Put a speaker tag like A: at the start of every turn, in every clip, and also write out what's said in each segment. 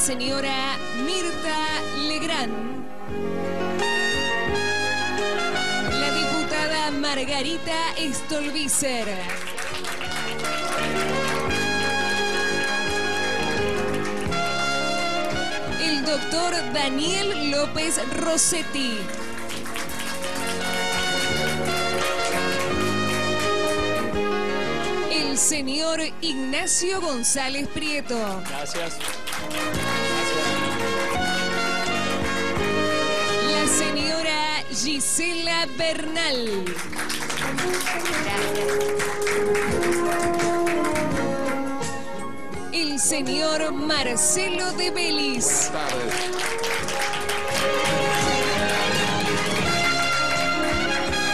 A: señora Mirta Legrand. La diputada Margarita Stolbizer. El doctor Daniel López Rossetti. El señor Ignacio González Prieto.
B: Gracias.
A: Gisela Bernal. El señor Marcelo de Belis.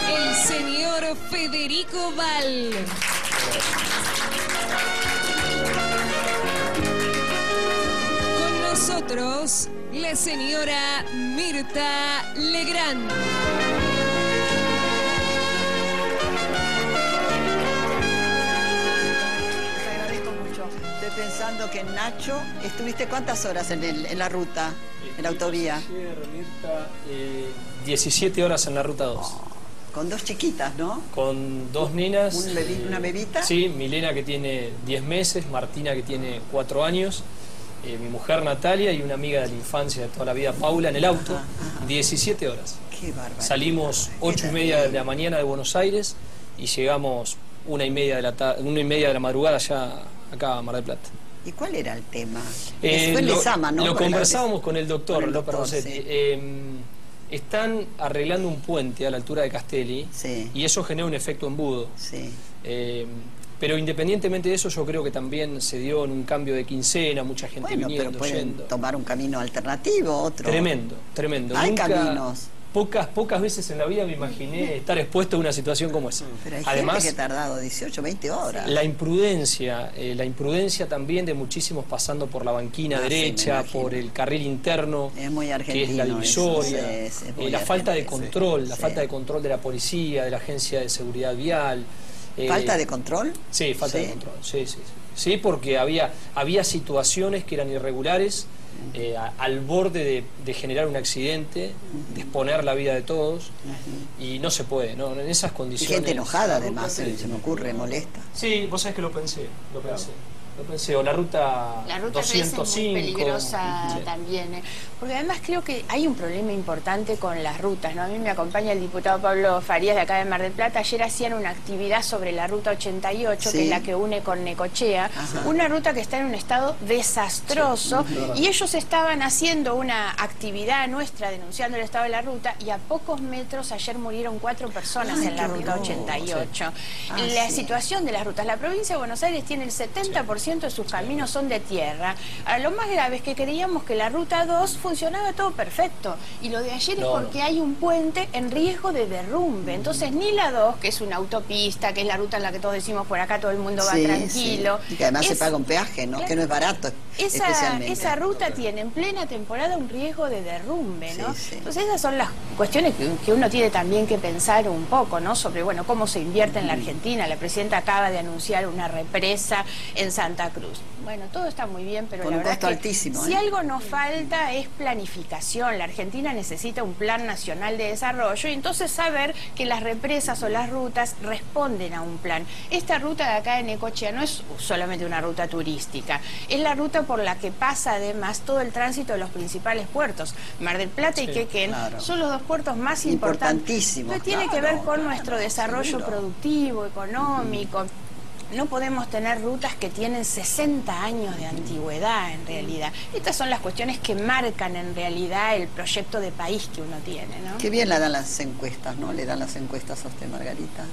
A: El señor Federico Val. Con nosotros, la señora Mirta Legrand.
C: Te agradezco mucho. Estoy pensando que Nacho, ¿estuviste cuántas horas en, el- en la ruta, en la autovía?
B: Mirta, eh, 17 horas en la ruta 2.
C: Con dos chiquitas, ¿no?
B: Con dos nenas.
C: Un
B: eh,
C: ¿Una bebita?
B: Sí, Milena que tiene 10 meses, Martina que tiene 4 años, eh, mi mujer Natalia y una amiga de la infancia de toda la vida, Paula, en el auto.
C: Ajá, ajá.
B: 17 horas.
C: Qué bárbaro.
B: Salimos
C: Qué
B: 8 y media de la mañana de Buenos Aires y llegamos una y media de la, ta- una y media de la madrugada ya acá a Mar del Plata.
C: ¿Y cuál era el tema?
B: Eh, lo, conversábamos con el doctor
C: con el
B: López
C: doctor, sí.
B: Eh, están arreglando un puente a la altura de Castelli
C: Sí.
B: y eso genera un efecto embudo.
C: Sí.
B: Pero independientemente de eso, yo creo que también se dio en un cambio de quincena, mucha gente
C: Bueno, pero
B: viniendo,
C: pueden
B: yendo.
C: tomar un camino alternativo, otro.
B: Tremendo, tremendo.
C: Hay
B: Nunca-
C: caminos.
B: Pocas, pocas veces en la vida me imaginé estar expuesto a una situación como esa.
C: Pero hay
B: Además,
C: gente que ha tardado 18, 20 horas.
B: la imprudencia, eh, la imprudencia también de muchísimos pasando por la banquina
C: Ah,
B: derecha, por el carril interno,
C: Es muy
B: que es la
C: eso,
B: divisoria,
C: sí, es
B: eh,
C: muy
B: la falta de
C: sí.
B: control, la falta de control de la policía, de la agencia de seguridad vial. Eh,
C: ¿Falta de control?
B: Sí, falta de control, sí, sí, sí. Sí, porque había, había situaciones que eran irregulares, eh, a- al borde de, de generar un accidente, de exponer la vida de todos, y no se puede, ¿no? En esas
C: Y
B: condiciones...
C: gente enojada además,
B: sí.
C: se me ocurre, molesta.
B: Sí, vos sabés que lo pensé, lo pensé. Lo pensé, o la ruta,
D: La ruta 3 es
B: 205.
D: muy peligrosa
B: Sí.
D: también, ¿eh? porque además creo que hay un problema importante con las rutas. ¿no? A mí me acompaña el diputado Pablo Farías de acá de Mar del Plata. Ayer hacían una actividad sobre la ruta 88,
C: Sí.
D: que es la que une con Necochea,
C: Ajá.
D: una ruta que está en un estado desastroso y ellos estaban haciendo una actividad nuestra denunciando el estado de la ruta y a pocos metros ayer murieron cuatro personas
C: Ay,
D: en la ruta
C: horror.
D: 88.
C: Ah,
D: la
C: sí.
D: situación de las rutas. La provincia de Buenos Aires tiene el 70% de sus caminos son de tierra. Ahora, lo más grave es que creíamos que la ruta 2 funcionaba todo perfecto. Y lo de ayer
B: No,
D: es porque hay un puente en riesgo de derrumbe. Entonces, ni la 2, que es una autopista, que es la ruta en la que todos decimos por acá todo el mundo va
C: Sí,
D: tranquilo.
C: sí. Y que además se paga un peaje, ¿no?
D: Claro.
C: Que no es barato,
D: esa, ruta tiene en plena temporada un riesgo de derrumbe, ¿no?
C: Sí.
D: Entonces esas son las cuestiones que, que uno tiene también que pensar un poco, ¿no? Sobre, bueno, cómo se invierte en la Argentina. La presidenta acaba de anunciar una represa en Santa Cruz. Bueno, todo está muy bien, pero
C: Con
D: la
C: un
D: verdad
C: costo
D: es que
C: altísimo,
D: si
C: ¿eh?
D: algo nos falta es planificación. La Argentina necesita un plan nacional de desarrollo y entonces saber que las represas o las rutas responden a un plan. Esta ruta de acá de Necochea no es solamente una ruta turística, es la ruta por la que pasa además todo el tránsito de los principales puertos. Mar del Plata y Quequén
C: claro.
D: son los dos puertos más importantes.
C: Importantísimos,
D: Pero tiene que ver con
C: claro,
D: nuestro desarrollo
C: seguro.
D: productivo, económico. No podemos tener rutas que tienen 60 años de antigüedad en realidad. Estas son las cuestiones que marcan en realidad el proyecto de país que uno tiene, ¿no?
C: Qué bien le dan las encuestas, ¿no? Le dan las encuestas a usted, Margarita.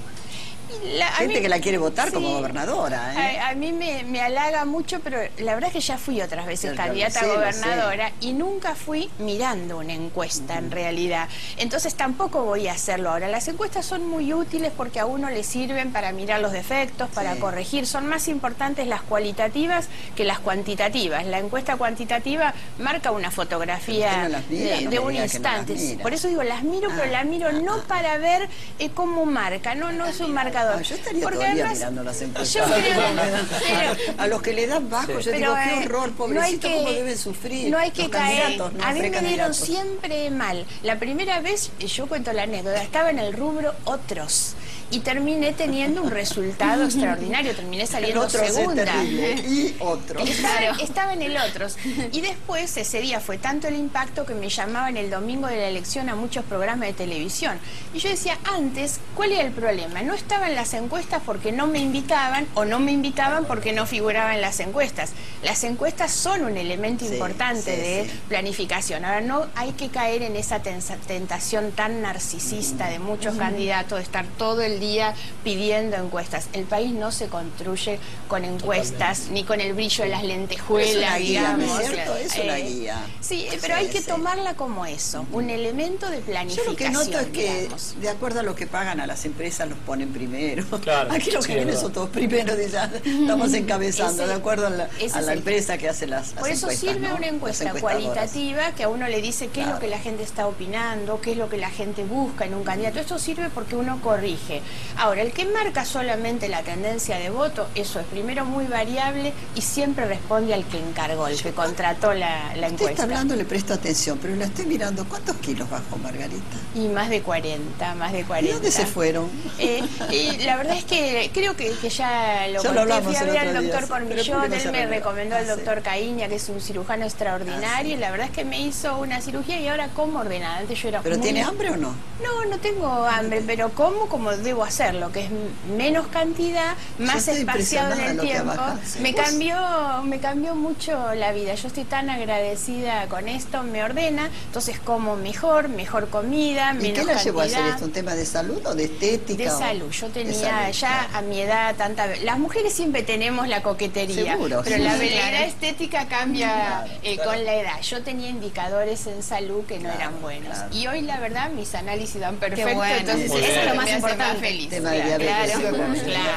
D: La-
C: Gente
D: mí-
C: que la quiere votar como gobernadora, ¿eh?
D: A, a mí me, me halaga mucho, pero la verdad es que ya fui otras veces candidata a gobernadora y nunca fui mirando una encuesta en realidad. Entonces tampoco voy a hacerlo ahora. Las encuestas son muy útiles porque a uno le sirven para mirar los defectos, para
C: Sí.
D: corregir. Son más importantes las cualitativas que las cuantitativas. La encuesta cuantitativa marca una fotografía
C: no mira,
D: de,
C: no
D: de
C: me
D: un
C: no
D: instante. Por eso digo, las miro, pero
C: Ah,
D: las miro
C: ah,
D: no
C: ah.
D: para ver eh, cómo marca. No, no es un marcador
C: Ah, yo estaría
D: Porque
C: todavía
D: además,
C: mirando las encuestas.
D: Yo creo,
C: a los que le dan bajo, yo digo, qué
D: eh,
C: horror,
D: no
C: pobrecito,
D: que-
C: cómo deben sufrir.
D: No hay que caer.
C: no,
D: a mí me dieron siempre mal. La primera vez, yo cuento la anécdota, estaba en el rubro otros y terminé teniendo un resultado extraordinario. Terminé saliendo segunda.
C: Y otro.
D: Estaba, estaba en el otros. Y después, ese día fue tanto el impacto que me llamaban el domingo de la elección a muchos programas de televisión. Y yo decía, antes, ¿cuál era el problema? No estaba en las encuestas porque no me invitaban o no me invitaban porque no figuraba en las encuestas. Las encuestas son un elemento
C: Sí,
D: importante
C: sí,
D: de
C: sí.
D: planificación. Ahora, no hay que caer en esa tentación tan narcisista de muchos candidatos de estar todo el día pidiendo encuestas. El país no se construye con encuestas ni con el brillo de las lentejuelas,
C: Es una guía, ¿no es
D: digamos.
C: cierto? Es una
D: Eh,
C: guía.
D: Sí, pero
C: Sí,
D: hay que
C: sí.
D: tomarla como eso, un elemento de
C: Yo
D: planificación.
C: lo que noto es que,
D: digamos.
C: de acuerdo a lo que pagan a las empresas, los ponen primero.
B: Claro,
C: Aquí los
B: sí,
C: que vienen son todos primeros, y ya estamos encabezando,
D: Ese-
C: de acuerdo a la, a
D: el-
C: empresa que hace las, las
D: Por eso
C: encuestas,
D: sirve
C: ¿no?
D: una encuesta cualitativa que a uno le dice qué es lo que la gente está opinando, qué es lo que la gente busca en un candidato. Esto sirve porque uno corrige. Ahora, el que marca solamente la tendencia de voto, eso es primero muy variable y siempre responde al que encargó, el que contrató la, la
C: Usted
D: encuesta.
C: está hablando, le presto atención, pero la estoy mirando. ¿Cuántos kilos bajó Margarita?
D: Y más de 40, más de
C: ¿Y
D: 40.
C: dónde se fueron?
D: Eh, y la verdad es que creo que, que ya lo
C: Ya lo hablamos
D: Fui a ver al doctor
C: sí, pero ¿por qué
D: Cormillón, él me recomendó al
C: Ah,
D: doctor Caíña, que es un cirujano extraordinario,
C: Ah,
D: y la verdad es que me hizo una cirugía y ahora como ordenada. Antes yo era
C: ¿Pero
D: muy-
C: tiene hambre o no?
D: No, no tengo hambre, pero como como debo hacerlo, que es menos cantidad, más espaciado en el tiempo. Me cambió, me cambió mucho la vida. Yo estoy tan agradecida con esto, me ordena, entonces como mejor, mejor comida,
C: ¿Y
D: menos
C: qué la llevó a hacer esto? ¿Un tema de salud o de estética?
D: De
C: o-
D: salud, yo tenía
C: salud,
D: ya
C: claro.
D: a mi edad tanta... Las mujeres siempre tenemos la coquetería,
C: Seguro,
D: pero
C: sí,
D: la
C: sí,
D: veleidad
C: claro.
D: estética cambia
C: Claro,
D: eh,
C: claro.
D: con la edad. Yo tenía indicadores en salud que no
C: Claro,
D: eran buenos.
C: claro.
D: Y hoy la verdad mis análisis dan perfecto,
A: bueno,
D: entonces eso es lo más importante.
A: Feliz.
C: Tema de diabetes.
D: Claro, claro,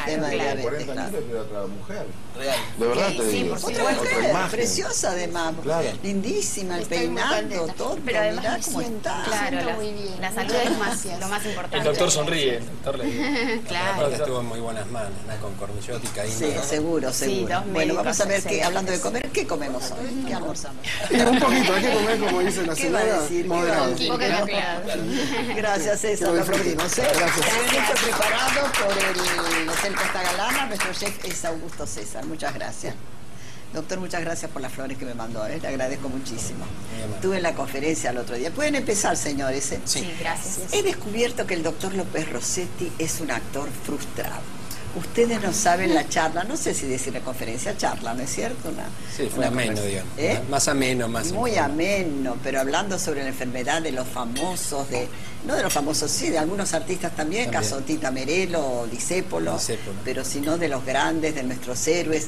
C: tema de diabetes,
E: 40
C: claro.
E: kilos era otra mujer.
B: Real.
E: De verdad
D: Sí,
E: te digo.
C: Otra mujer, preciosa además,
E: Claro.
C: lindísima, el peinado, todo.
D: Pero además
C: cómo está.
D: claro, la,
A: muy bien.
D: la salud es más, lo más importante.
B: El doctor sonríe, el doctor le
D: Claro.
F: Estuvo en muy buenas manos, ¿no? con cornillot y caína.
C: Sí, seguro, seguro. bueno, vamos a ver qué,
D: excelentes.
C: hablando de comer, ¿qué comemos hoy? ¿Qué almorzamos?
E: Y un poquito, hay que comer como dice la
C: ¿Qué va a
E: señora. moderado.
C: Gracias, César,
E: Que
C: lo aplaudimos. ¿eh?
E: Gracias.
C: Preparado por el Hotel Costa Galana, nuestro chef es Augusto César. Muchas gracias. Doctor, muchas gracias por las flores que me mandó, ¿eh? le agradezco muchísimo.
F: Muy amable.
C: Tuve la conferencia el otro día. Pueden empezar, señores. ¿eh?
F: Sí.
D: Sí, gracias.
C: He descubierto que el doctor López Rossetti es un actor frustrado. Ustedes no saben la charla, no sé si decir la conferencia, charla, ¿no es cierto? Una,
F: Sí, fue
C: una
F: ameno, digamos.
C: ¿Eh?
F: Más ameno, más
C: Muy ameno, pero hablando sobre la enfermedad de los famosos, de no de los famosos, sí, de algunos artistas también,
F: También.
C: caso Tita Merelo, Disépolo,
F: Discépolo.
C: pero si no de los grandes, de nuestros héroes.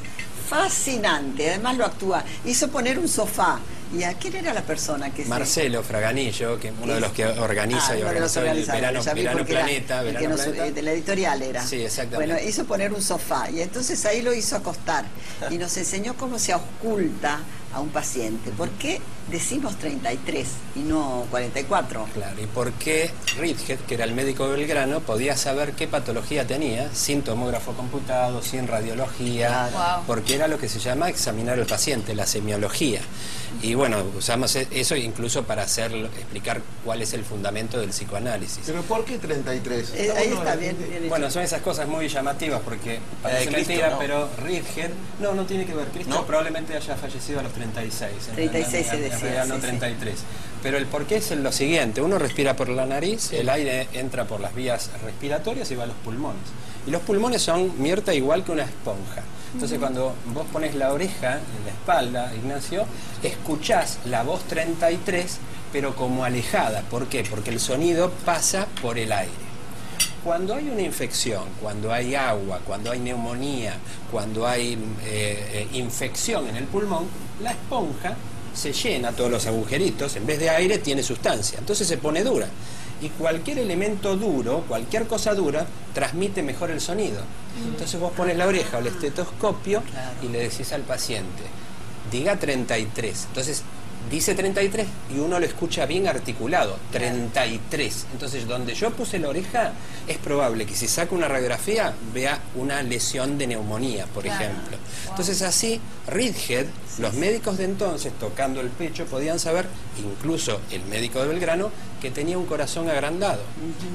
C: Fascinante, además lo actúa. Hizo poner un sofá. ¿Y a quién era la persona que se-
F: Marcelo Fraganillo, que uno de los que organiza
C: Ah,
F: y
C: de los
F: organizó el Verano, Planeta. Verano
C: nos-
F: Planeta.
C: de la editorial era.
F: Sí, exactamente.
C: Bueno, hizo poner un sofá y entonces ahí lo hizo acostar y nos enseñó cómo se oculta a un paciente. ¿Por qué decimos 33 y no 44?
F: Claro, y por qué Ridgehead, que era el médico de Belgrano, podía saber qué patología tenía sin tomógrafo computado, sin radiología,
C: Claro.
D: Wow.
F: porque era lo que se llama examinar al paciente, la semiología. Y bueno, usamos e- eso incluso para hacer, explicar cuál es el fundamento del psicoanálisis.
E: Pero ¿por qué 33?
C: Eh, ahí está
E: bueno,
C: bien.
F: Bueno, son esas cosas muy llamativas porque parece
B: Cristo,
F: mentira,
B: ¿no?
F: pero Ridgehead, no, no tiene que ver. Cristo
B: ¿No?
F: probablemente haya fallecido a los 36. en
C: 36 se
F: realidad, en
C: decía,
F: realidad no
C: sí, sí.
F: 33. Pero el porqué es lo siguiente, uno respira por la nariz, el aire entra por las vías respiratorias y va a los pulmones. Y los pulmones son mierda igual que una esponja. Entonces cuando vos pones la oreja en la espalda, Ignacio, escuchás la voz 33, pero como alejada. ¿Por qué? Porque el sonido pasa por el aire. Cuando hay una infección, cuando hay agua, cuando hay neumonía, cuando hay eh, eh, infección en el pulmón, la esponja se llena todos los agujeritos, en vez de aire tiene sustancia, entonces se pone dura. Y cualquier elemento duro, cualquier cosa dura, transmite mejor el sonido. Entonces vos pones la oreja o el estetoscopio y le decís al paciente, diga 33. Entonces dice 33 y uno lo escucha bien articulado, 33. Entonces, donde yo puse la oreja, es probable que si saco una radiografía vea una lesión de neumonía, por ejemplo. Entonces, así, Reedhead, los médicos de entonces, tocando el pecho, podían saber, incluso el médico de Belgrano, que tenía un corazón agrandado,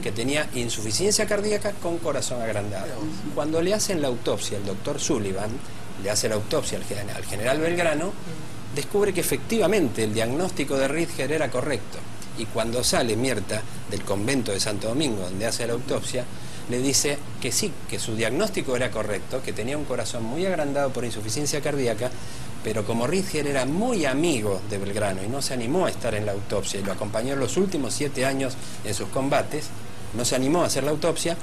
F: que tenía insuficiencia cardíaca con corazón agrandado. Cuando le hacen la autopsia, el doctor Sullivan le hace la autopsia al general, al general Belgrano, descubre que efectivamente el diagnóstico de Ridger era correcto. Y cuando sale Mierta del convento de Santo Domingo, donde hace la autopsia, le dice que sí, que su diagnóstico era correcto, que tenía un corazón muy agrandado por insuficiencia cardíaca, pero como Ridger era muy amigo de Belgrano y no se animó a estar en la autopsia y lo acompañó en los últimos siete años en sus combates, no se animó a hacer la autopsia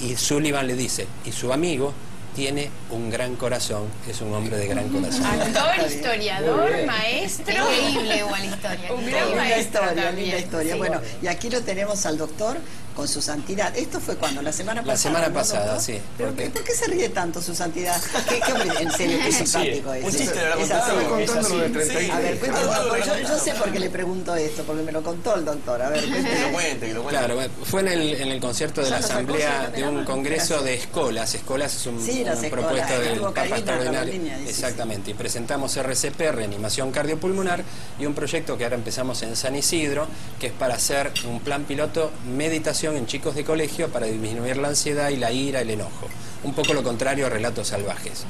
F: y Sullivan le dice, y su amigo tiene un gran corazón, es un hombre de gran corazón.
D: Actor, historiador, maestro.
G: Increíble igual historia.
D: Un
G: increíble.
D: gran
C: Linda
D: maestro
C: historia, linda
D: también.
C: historia.
D: Sí.
C: Bueno, y aquí lo tenemos al doctor con su santidad. Esto fue cuando, la semana
F: La
C: pasada.
F: semana
C: ¿no,
F: pasada,
C: doctor?
F: sí,
C: ¿Pero
F: porque-
C: ¿Por qué se ríe tanto su santidad? ¿Qué, qué hombre? En serio, qué simpático es.
H: Un chiste le habrá
C: Es
H: contado.
C: así.
E: Estaba contando
B: es
E: lo de
B: así.
E: 33.
C: A ver,
H: Claro,
C: porque yo, yo sé por qué le pregunto esto, porque me lo contó el doctor. A ver,
H: Que lo cuente, que lo cuente.
F: Claro, fue en el, en el concierto de la asamblea
C: sí,
F: de un congreso de escolas. Escolas es un,
C: Sí,
F: una
C: escolas,
F: propuesta del Papa extraordinario.
C: Sí.
F: Exactamente. Y presentamos RCP, reanimación cardiopulmonar, y un proyecto que ahora empezamos en San Isidro, que es para hacer un plan piloto meditación en chicos de colegio para disminuir la ansiedad y la ira, el enojo. Un poco lo contrario a relatos salvajes.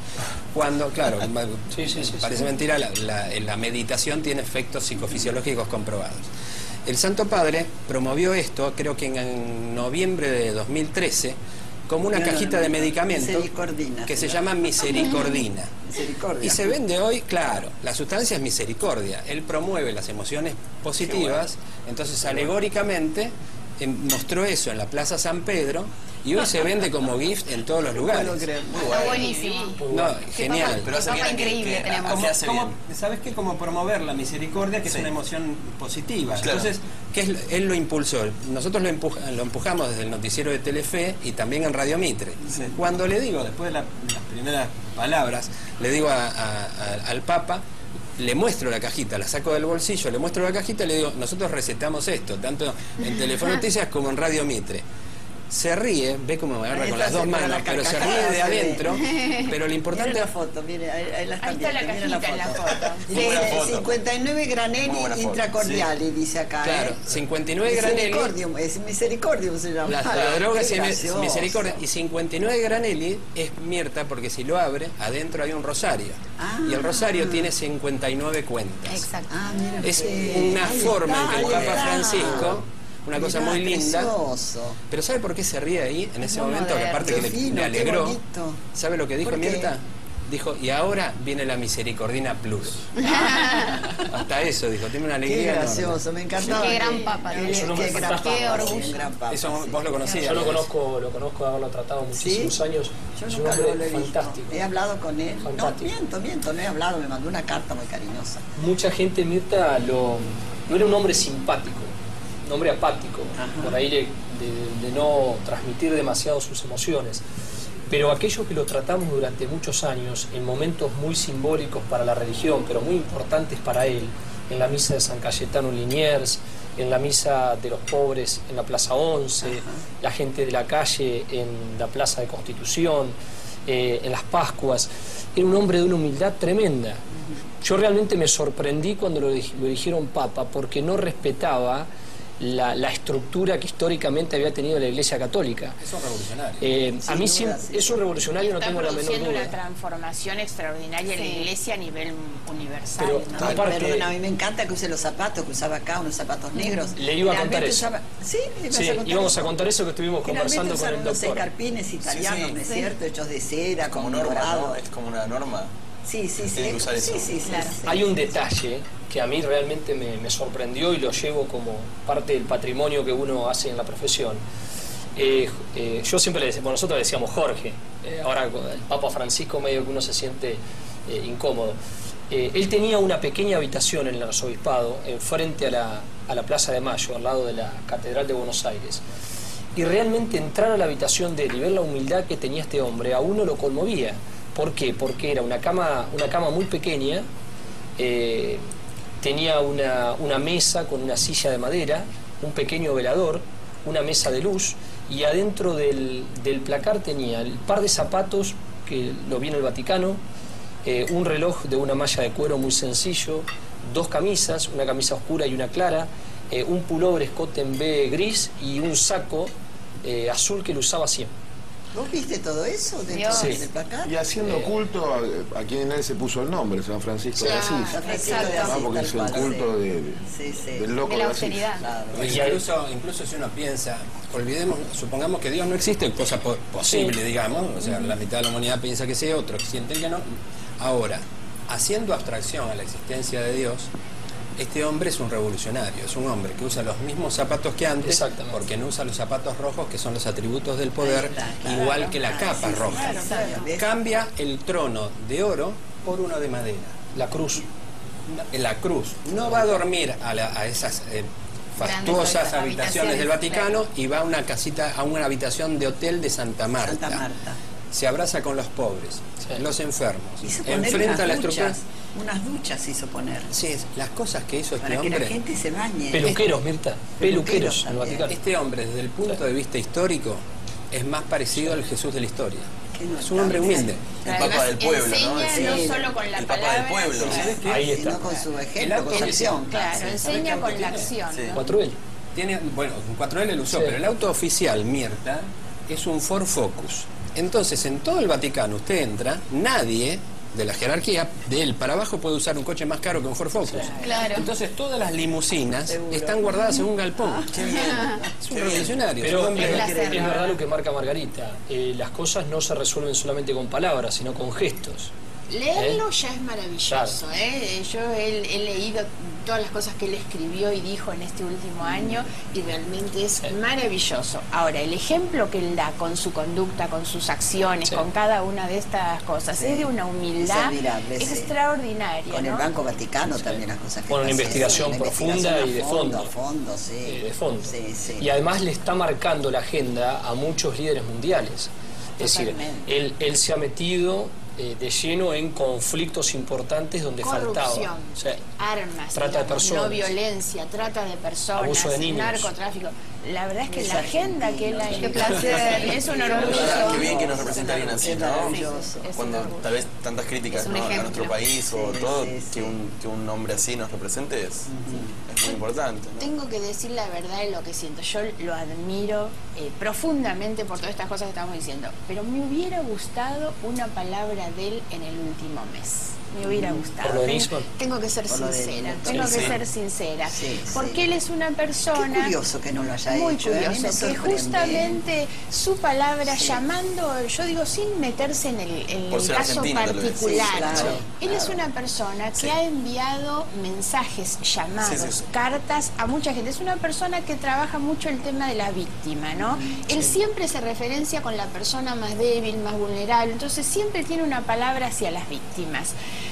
F: Cuando, claro,
B: Sí, sí, sí,
F: parece mentira, la, la- la meditación tiene efectos psicofisiológicos comprobados. El Santo Padre promovió esto, creo que en, noviembre de 2013, como una
C: No,
F: cajita
C: no,
F: de medicamentos que
C: se llama.
F: Misericordina.
C: Misericordia.
F: Y se vende hoy, claro, la sustancia es misericordia. Él promueve las emociones positivas, entonces alegóricamente mostró eso en la Plaza San Pedro y hoy se vende como gift en todos los lugares.
H: Muy
G: Está buenísimo.
F: No, genial.
H: Pero hace bien
G: increíble
H: que-
G: tenemos.
H: ¿Cómo
F: Como-
H: hace
F: como-
H: bien?
F: ¿Sabes qué? Como promover la misericordia, que
H: Sí.
F: es una emoción positiva.
H: Claro.
F: Entonces, ¿qué es lo- él lo impulsó. Nosotros lo, empuja- lo empujamos desde el noticiero de Telefe y también en Radio Mitre.
H: Sí.
F: Cuando le digo, después de la- las primeras palabras, le digo a- a- a- al Papa, le muestro la cajita, la saco del bolsillo, le muestro la cajita y le digo, nosotros recetamos esto, tanto en Telefón Noticias como en Radio Mitre. Se ríe, ve cómo me agarra con las dos manos,
C: la
F: pero se ríe de adentro. Pero lo importante
C: Mire la foto, mire, ahí, ahí la están
D: Ahí está la cajita en la foto.
C: Dice
H: foto.
C: 59
H: Muy
C: granelli intracordiali, dice acá.
F: Claro,
C: ¿eh?
F: 59 granelli.
C: Misericordium, es misericordium se llama.
F: La, la droga
C: gracioso.
F: misericordia. Y 59 granelli es mierta porque si lo abre, adentro hay un rosario.
C: Ah.
F: Y el rosario tiene 59 cuentas.
G: Exacto.
C: Ah, mira
F: Es una forma en que el Papa
C: está.
F: Francisco, una cosa muy linda.
C: precioso.
F: Pero ¿sabe por qué se ríe ahí en ese momento? Que
G: moderno.
F: aparte
C: Qué
F: que le,
C: fino,
F: le
C: qué
F: alegró. ¿Sabe lo que dijo
C: ¿Por qué?
F: Mirta? Dijo, y ahora viene la Misericordina Plus. Hasta eso dijo, tiene una
C: Qué
F: alegría. enorme.
C: gracioso, me encantaba.
G: Qué gran papa,
C: Qué,
G: ¿no?
B: Es un hombre
C: qué gran
B: fantástico.
C: papa,
G: Qué
C: sí,
G: orgullo.
C: un gran papa,
F: Eso
C: sí.
F: vos lo conocías.
B: Yo lo conozco, lo conozco de haberlo tratado muchísimos
C: ¿Sí?
B: años.
C: Yo
B: es un
C: nunca lo he visto.
B: fantástico.
C: He hablado con él.
B: Fantástico.
C: No, miento, miento, no he hablado, me mandó una carta muy cariñosa.
B: Mucha gente, Mirta, lo, no era un hombre simpático, hombre apático,
C: Ajá.
B: por ahí de, de- de no transmitir demasiado sus emociones. Pero aquellos que lo tratamos durante muchos años, en momentos muy simbólicos para la religión, pero muy importantes para él, en la misa de San Cayetano Liniers, en la misa de los pobres en la Plaza 11, la gente de la calle en la Plaza de Constitución, eh, en las Pascuas, era un hombre de una humildad tremenda. Yo realmente me sorprendí cuando lo, lo eligieron papa porque no respetaba la, la estructura que históricamente había tenido la Iglesia Católica.
F: Es un revolucionario.
B: Eh, a mí
C: duda, sí.
B: es un revolucionario, no
D: Está
B: tengo la menor
D: produciendo una
B: duda.
D: transformación extraordinaria en la
G: Sí.
D: iglesia a nivel universal.
B: Pero-
D: ¿no?
C: Ay,
B: Aparte-
C: perdón, a mí me encanta que use los zapatos que usaba acá, unos zapatos negros.
B: Le iba a contar eso.
C: usaba- Sí,
B: Sí,
C: a contar
B: íbamos
C: eso.
B: a contar eso que estuvimos conversando con el
C: unos
B: doctor.
C: escarpines italianos,
H: sí.
C: ¿no es
G: Sí.
C: cierto? Hechos de cera,
H: Como
C: con
H: norma. ¿no? Es como una norma.
C: Sí, sí, sí. Sí, sí, sí,
G: Claro.
C: sí.
B: Hay un detalle que a mí realmente me, sorprendió y lo llevo como parte del patrimonio que uno hace en la profesión. Eh, eh, yo siempre le decía, nosotros le decíamos Jorge, eh, ahora el Papa Francisco medio que uno se siente incómodo. Él tenía una pequeña habitación en el arzobispado, frente a la, a la Plaza de Mayo, al lado de la Catedral de Buenos Aires. Y realmente entrar a la habitación de él y ver la humildad que tenía este hombre, a uno lo conmovía. ¿Por qué? Porque era una cama, una cama muy pequeña, tenía una, una mesa con una silla de madera, un pequeño velador, una mesa de luz y adentro del, del placar tenía el par de zapatos que lo vi el Vaticano, eh, un reloj de una malla de cuero muy sencillo, dos camisas, una camisa oscura y una clara, eh, un pullover escote en B gris y un saco eh, azul que lo usaba siempre.
C: ¿Vos viste todo eso dentro del
B: Sí.
C: placar?
E: Y haciendo culto a, a quien él se puso el nombre, San Francisco de. Asís.
C: San Francisco de
D: Exacto.
E: Ah,
C: Asís,
E: porque es el culto
C: sí.
E: de, de-
C: Sí, sí.
E: del loco
D: De
E: de,
D: la
E: Asís.
D: austeridad.
C: Claro.
F: Incluso, incluso si uno piensa, olvidemos, supongamos que Dios no existe, cosa po- posible, digamos, o sea, la mitad de la humanidad piensa que sí, otros sienten que no. Ahora, haciendo abstracción a la existencia de Dios, este hombre es un revolucionario, es un hombre que usa los mismos zapatos que antes, porque no usa los zapatos rojos, que son los atributos del poder,
C: Ahí está, claro.
F: igual que la
C: Ah,
F: capa
C: sí,
F: roja. Cambia el trono de oro por uno de madera.
B: La cruz.
F: la cruz. No va a dormir a, la- a esas eh, fastuosas habitaciones del Vaticano y va a una casita, a una habitación de hotel de Santa Marta.
C: Santa Marta.
F: Se abraza con los pobres,
B: Sí.
F: los enfermos.
C: Hizo poner
F: Enfrenta
C: unas
F: la
C: duchas, unas duchas hizo poner,
F: Sí, es- las cosas que hizo este
C: para que la
F: hombre.
C: gente se bañe.
B: Peluqueros, Mirta. Peluqueros el. Vaticano.
F: Este hombre, desde el punto de vista histórico, es más parecido al Jesús de la historia. Es un hombre humilde.
G: El
D: Además,
G: Papa del pueblo, ¿no?
D: enseña
G: Sí.
D: no solo con la
G: El Papa
D: palabra,
G: del pueblo.
D: sino-
G: ¿Sabes qué?
B: Ahí está.
C: sino con su
F: El
C: ejemplo,
F: auto
C: con su acción.
D: Claro,
F: ¿Sabe
D: enseña con la
F: tiene?
D: acción.
G: Sí.
D: ¿no?
B: Cuatro él.
F: Tiene, bueno, un 4L lo usó,
B: Sí.
F: pero el auto oficial, Mirta, es un Ford Focus. Entonces, en todo el Vaticano usted entra, nadie de la jerarquía, de él para abajo, puede usar un coche más caro que un Ford Focus.
D: Claro.
F: Entonces, todas las limusinas
C: Seguro.
F: están guardadas en un galpón.
G: Ah, Qué bien.
F: Es un
G: Qué bien.
F: revolucionario.
B: Pero
F: es un
B: es, verdad lo que marca Margarita. Eh, las cosas no se resuelven solamente con palabras, sino con gestos.
D: Leerlo
B: ¿Eh?
D: ya es maravilloso. ¿eh? Yo he, he leído todas las cosas que él escribió y dijo en este último año y realmente es maravilloso. Ahora, el ejemplo que él da con su conducta, con sus acciones,
B: Sí.
D: con cada una de estas cosas,
C: Sí.
D: es de una humildad
C: Es admirable,
D: es
C: sí.
D: extraordinaria.
C: Con el. Banco Vaticano también las cosas que
B: Con una investigación profunda
C: investigación
B: y de
C: a
B: fondo.
C: A fondo, sí.
B: eh, de fondo.
C: Sí, sí.
B: Y además le está marcando la agenda a muchos líderes mundiales. Es decir, él, él se ha metido eh, de lleno en conflictos importantes donde
D: Corrupción,
B: faltaba. O sea,
D: armas,
B: Trata de personas.
D: no violencia, trata de personas,
B: Abuso de niños.
D: narcotráfico. La verdad es que
C: Es
D: la agenda que él ha Qué placer, es un orgullo.
G: Qué bien que nos representa alguien así, ¿no? Cuando tal vez tantas críticas ¿no? a nuestro país o
C: Sí,
G: todo,
C: sí, sí.
G: Que, un, que un hombre así nos represente es, es muy importante. ¿no?
D: Tengo que decir la verdad de lo que siento. Yo lo admiro eh, profundamente por todas estas cosas que estamos diciendo. Pero me hubiera gustado una palabra de él en el último mes. Me hubiera gustado.
B: ¿Por lo de
D: Tengo- que ser sincera. Tengo que ser sincera.
C: Sí,
D: porque
C: sí.
D: él es una
C: Qué
D: persona.
C: curioso que no lo haya
D: Muy curioso, que justamente su palabra
C: Sí.
D: llamando, yo digo, sin meterse en el, en caso particular.
C: Sí, claro,
D: Él es una persona que
G: Sí.
D: ha enviado mensajes, llamados, cartas a mucha gente. Es una persona que trabaja mucho el tema de la víctima, ¿no? Él siempre se referencia con la persona más débil, más vulnerable, entonces siempre tiene una palabra hacia las víctimas.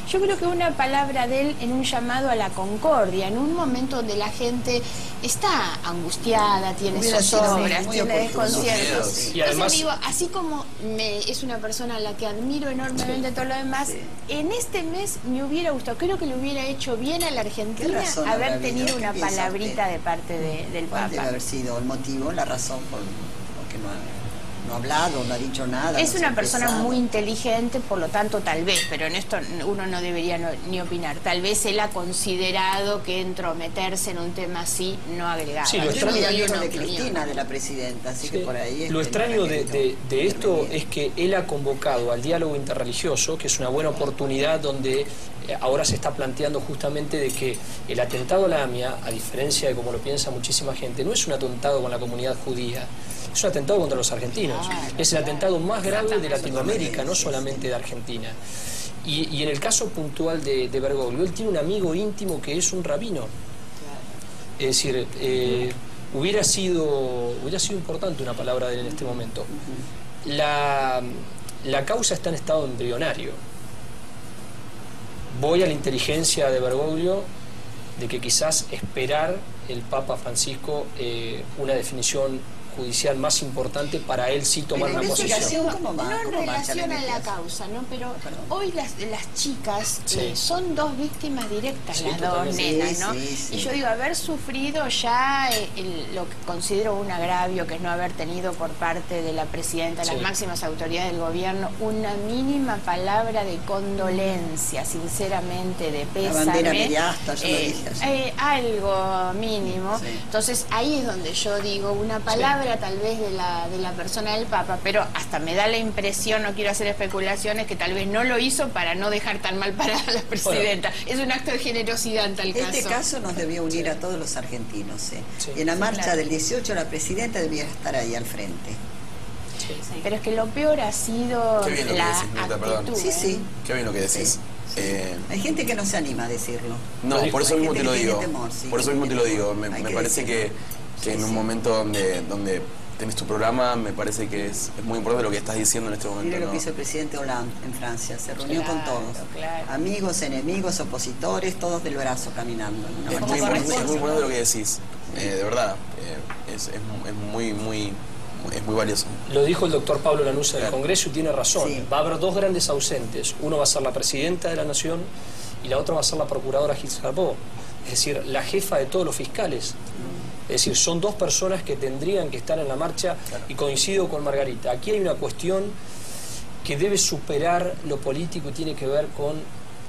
D: Yo creo que una palabra de él en un llamado a la concordia, en un momento donde la gente está angustiada, tiene
C: sido
D: zozobras,
C: muy
D: tiene.
G: Sí.
B: Y
D: Entonces
B: además-
D: digo, así como me- es una persona a la que admiro enormemente todo lo demás,
C: Sí.
D: en este mes me hubiera gustado, creo que le hubiera hecho bien a la
C: ¿Qué
D: Argentina
C: razón
D: haber tenido una
C: ¿Qué piensa
D: palabrita
C: usted?
D: de parte de- del
C: ¿Cuál debe
D: Papa.
C: haber sido el motivo, la razón por, por qué no ha, no ha hablado, no ha dicho nada?
D: Es
C: no
D: una persona muy inteligente, por lo tanto, tal vez, pero en esto uno no debería no- ni opinar. Tal vez él ha considerado que entrometerse en un tema así no agregaba.
B: Sí, lo
C: Yo
B: extraño-
C: de. Cristina, de la presidenta, así que por ahí...
B: Lo extraño
C: no
B: de, de- esto es que él ha convocado al diálogo interreligioso, que es una buena oportunidad donde eh, ahora se está planteando justamente de que el atentado a la AMIA, a diferencia de como lo piensa muchísima gente, no es un atentado con la comunidad judía, es un atentado contra los argentinos. Es el atentado más grave de Latinoamérica, no solamente de Argentina. Y, y en el caso puntual de, Bergoglio, él tiene un amigo íntimo que es un rabino. Es decir, eh, hubiera, sido, hubiera sido importante una palabra de él en este momento. La, la causa está en estado embrionario. Voy a la inteligencia de Bergoglio de que quizás esperar el Papa Francisco eh, una definición judicial más importante para él sí tomar
C: Pero
B: una posición.
C: ¿cómo va?
D: No en
C: ¿Cómo marcha la
D: relación a la
C: investigación?
D: causa, ¿no? Pero
C: Perdón.
D: hoy las, las chicas
B: Sí.
D: eh, son dos víctimas directas,
B: Sí,
D: las dos nenas,
C: Sí,
D: ¿no?
C: sí, sí.
D: Y yo digo, haber sufrido ya eh, el- lo que considero un agravio, que es no haber tenido por parte de la presidenta, las máximas autoridades del gobierno, una mínima palabra de condolencia, sinceramente, de pésame.
C: bandera media asta, yo lo
D: eh,
C: dije ayer.
D: eh, algo mínimo.
C: Sí.
D: Entonces ahí es donde yo digo, una palabra tal vez de la, de la persona del Papa, pero hasta me da la impresión, no quiero hacer especulaciones, que tal vez no lo hizo para no dejar tan mal parada a la presidenta. Es un acto de generosidad en tal caso.
C: Este caso nos debió unir a todos los argentinos. ¿eh?
B: Sí.
C: Y en la
D: Sí,
C: marcha
D: claro.
C: del 18 la presidenta debía estar ahí al frente.
D: Pero es que lo peor ha sido
G: Qué bien lo que
D: la
G: decís,
D: actitud.
C: Sí,
D: ¿eh?
C: sí.
G: Qué bien lo que decís. Eh,
C: Hay gente que no se anima a decirlo.
G: no, por eso mismo te lo digo.
C: temor, sí,
G: por eso mismo te lo digo. Me,
C: Hay
G: me
C: que
G: parece
C: decirlo.
G: que
C: Sí,
G: en un
C: sí.
G: momento donde, donde tenés tu programa, me parece que es, es muy importante lo que estás diciendo en este momento.
C: Mire lo
G: ¿no?
C: que hizo el presidente Hollande en Francia. Se reunió
D: Claro,
C: con todos.
D: claro.
C: Amigos, enemigos, opositores, todos del brazo caminando. una
G: Es muy, importante- es muy importante lo que decís. Eh, de verdad. eh, es, es, es muy, muy, es muy valioso.
B: Lo dijo el doctor Pablo Lanusa del
G: Claro.
B: Congreso y tiene razón.
C: Sí.
B: Va a haber dos grandes ausentes. Uno va a ser la presidenta de la Nación y la otra va a ser la procuradora Gil Scarbó. Es decir, la jefa de todos los fiscales. Es decir, son dos personas que tendrían que estar en la marcha y coincido con Margarita. Aquí hay una cuestión que debe superar lo político y tiene que ver con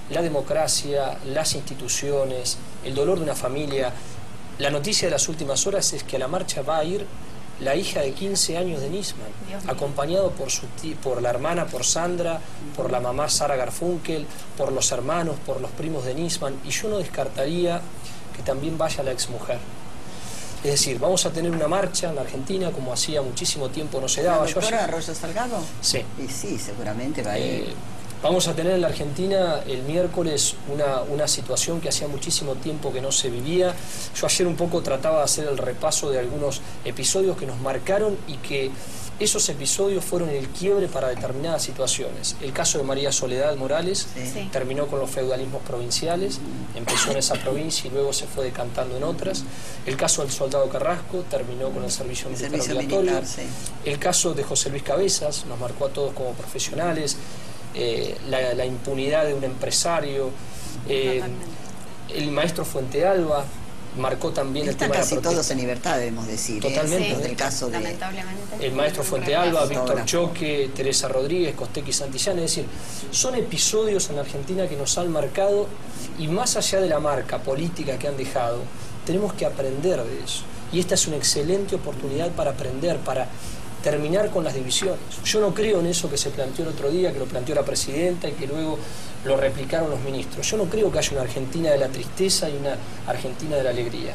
B: la democracia, las instituciones, el dolor de una familia. La noticia de las últimas horas es que a la marcha va a ir la hija de 15 años de Nisman, acompañado por, su ti- por la hermana, por Sandra, por la mamá Sara Garfunkel, por los hermanos, por los primos de Nisman, y yo no descartaría que también vaya la exmujer. Es decir, vamos a tener una marcha en la Argentina, como hacía muchísimo tiempo no se
C: ¿La
B: daba. Yo
C: doctora Arroyo Salgado?
B: Sí.
C: Y sí, seguramente va a ir.
B: Eh, vamos a tener en la Argentina el miércoles una, una situación que hacía muchísimo tiempo que no se vivía. Yo ayer un poco trataba de hacer el repaso de algunos episodios que nos marcaron y que esos episodios fueron el quiebre para determinadas situaciones. El caso de María Soledad Morales
C: Sí.
B: Terminó con los feudalismos provinciales, empezó en esa provincia y luego se fue decantando en otras. El caso del soldado Carrasco terminó con el servicio
C: El
B: militar
C: servicio
B: obligatorio.
C: militar, sí.
B: El caso de José Luis Cabezas nos marcó a todos como profesionales, eh, la, la impunidad de un empresario, eh, el maestro Fuente Alba marcó también el
C: Están
B: tema de
C: casi
B: la
C: todos en libertad, debemos decir. ¿eh?
B: Totalmente.
C: Los del caso de...
D: Lamentablemente.
B: El maestro Fuente. Alba, Víctor. Choque, Teresa Rodríguez, Costequi Santillán, es decir, son episodios en la Argentina que nos han marcado y más allá de la marca política que han dejado, tenemos que aprender de eso. Y esta es una excelente oportunidad para aprender, para terminar con las divisiones. Yo no creo en eso que se planteó el otro día, que lo planteó la presidenta y que luego lo replicaron los ministros. Yo no creo que haya una Argentina de la tristeza y una Argentina de la alegría.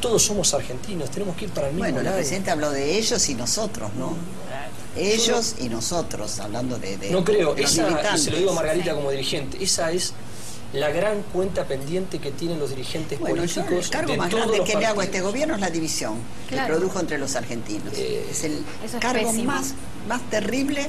B: Todos somos argentinos, tenemos que ir para el mismo
C: Bueno, la
B: lado.
C: presidenta habló de ellos y nosotros, ¿no? Ellos y nosotros, hablando de, de-
B: No creo,
C: de
B: esa, y se lo digo a Margarita como dirigente, esa es la gran cuenta pendiente que tienen los dirigentes
C: Bueno, yo
B: políticos
C: el cargo
B: de
C: más grande que le hago a este gobierno es la división
D: Claro.
C: que produjo entre los argentinos.
B: Eh,
C: es el
D: es
C: cargo
D: pésimo.
C: más, más terrible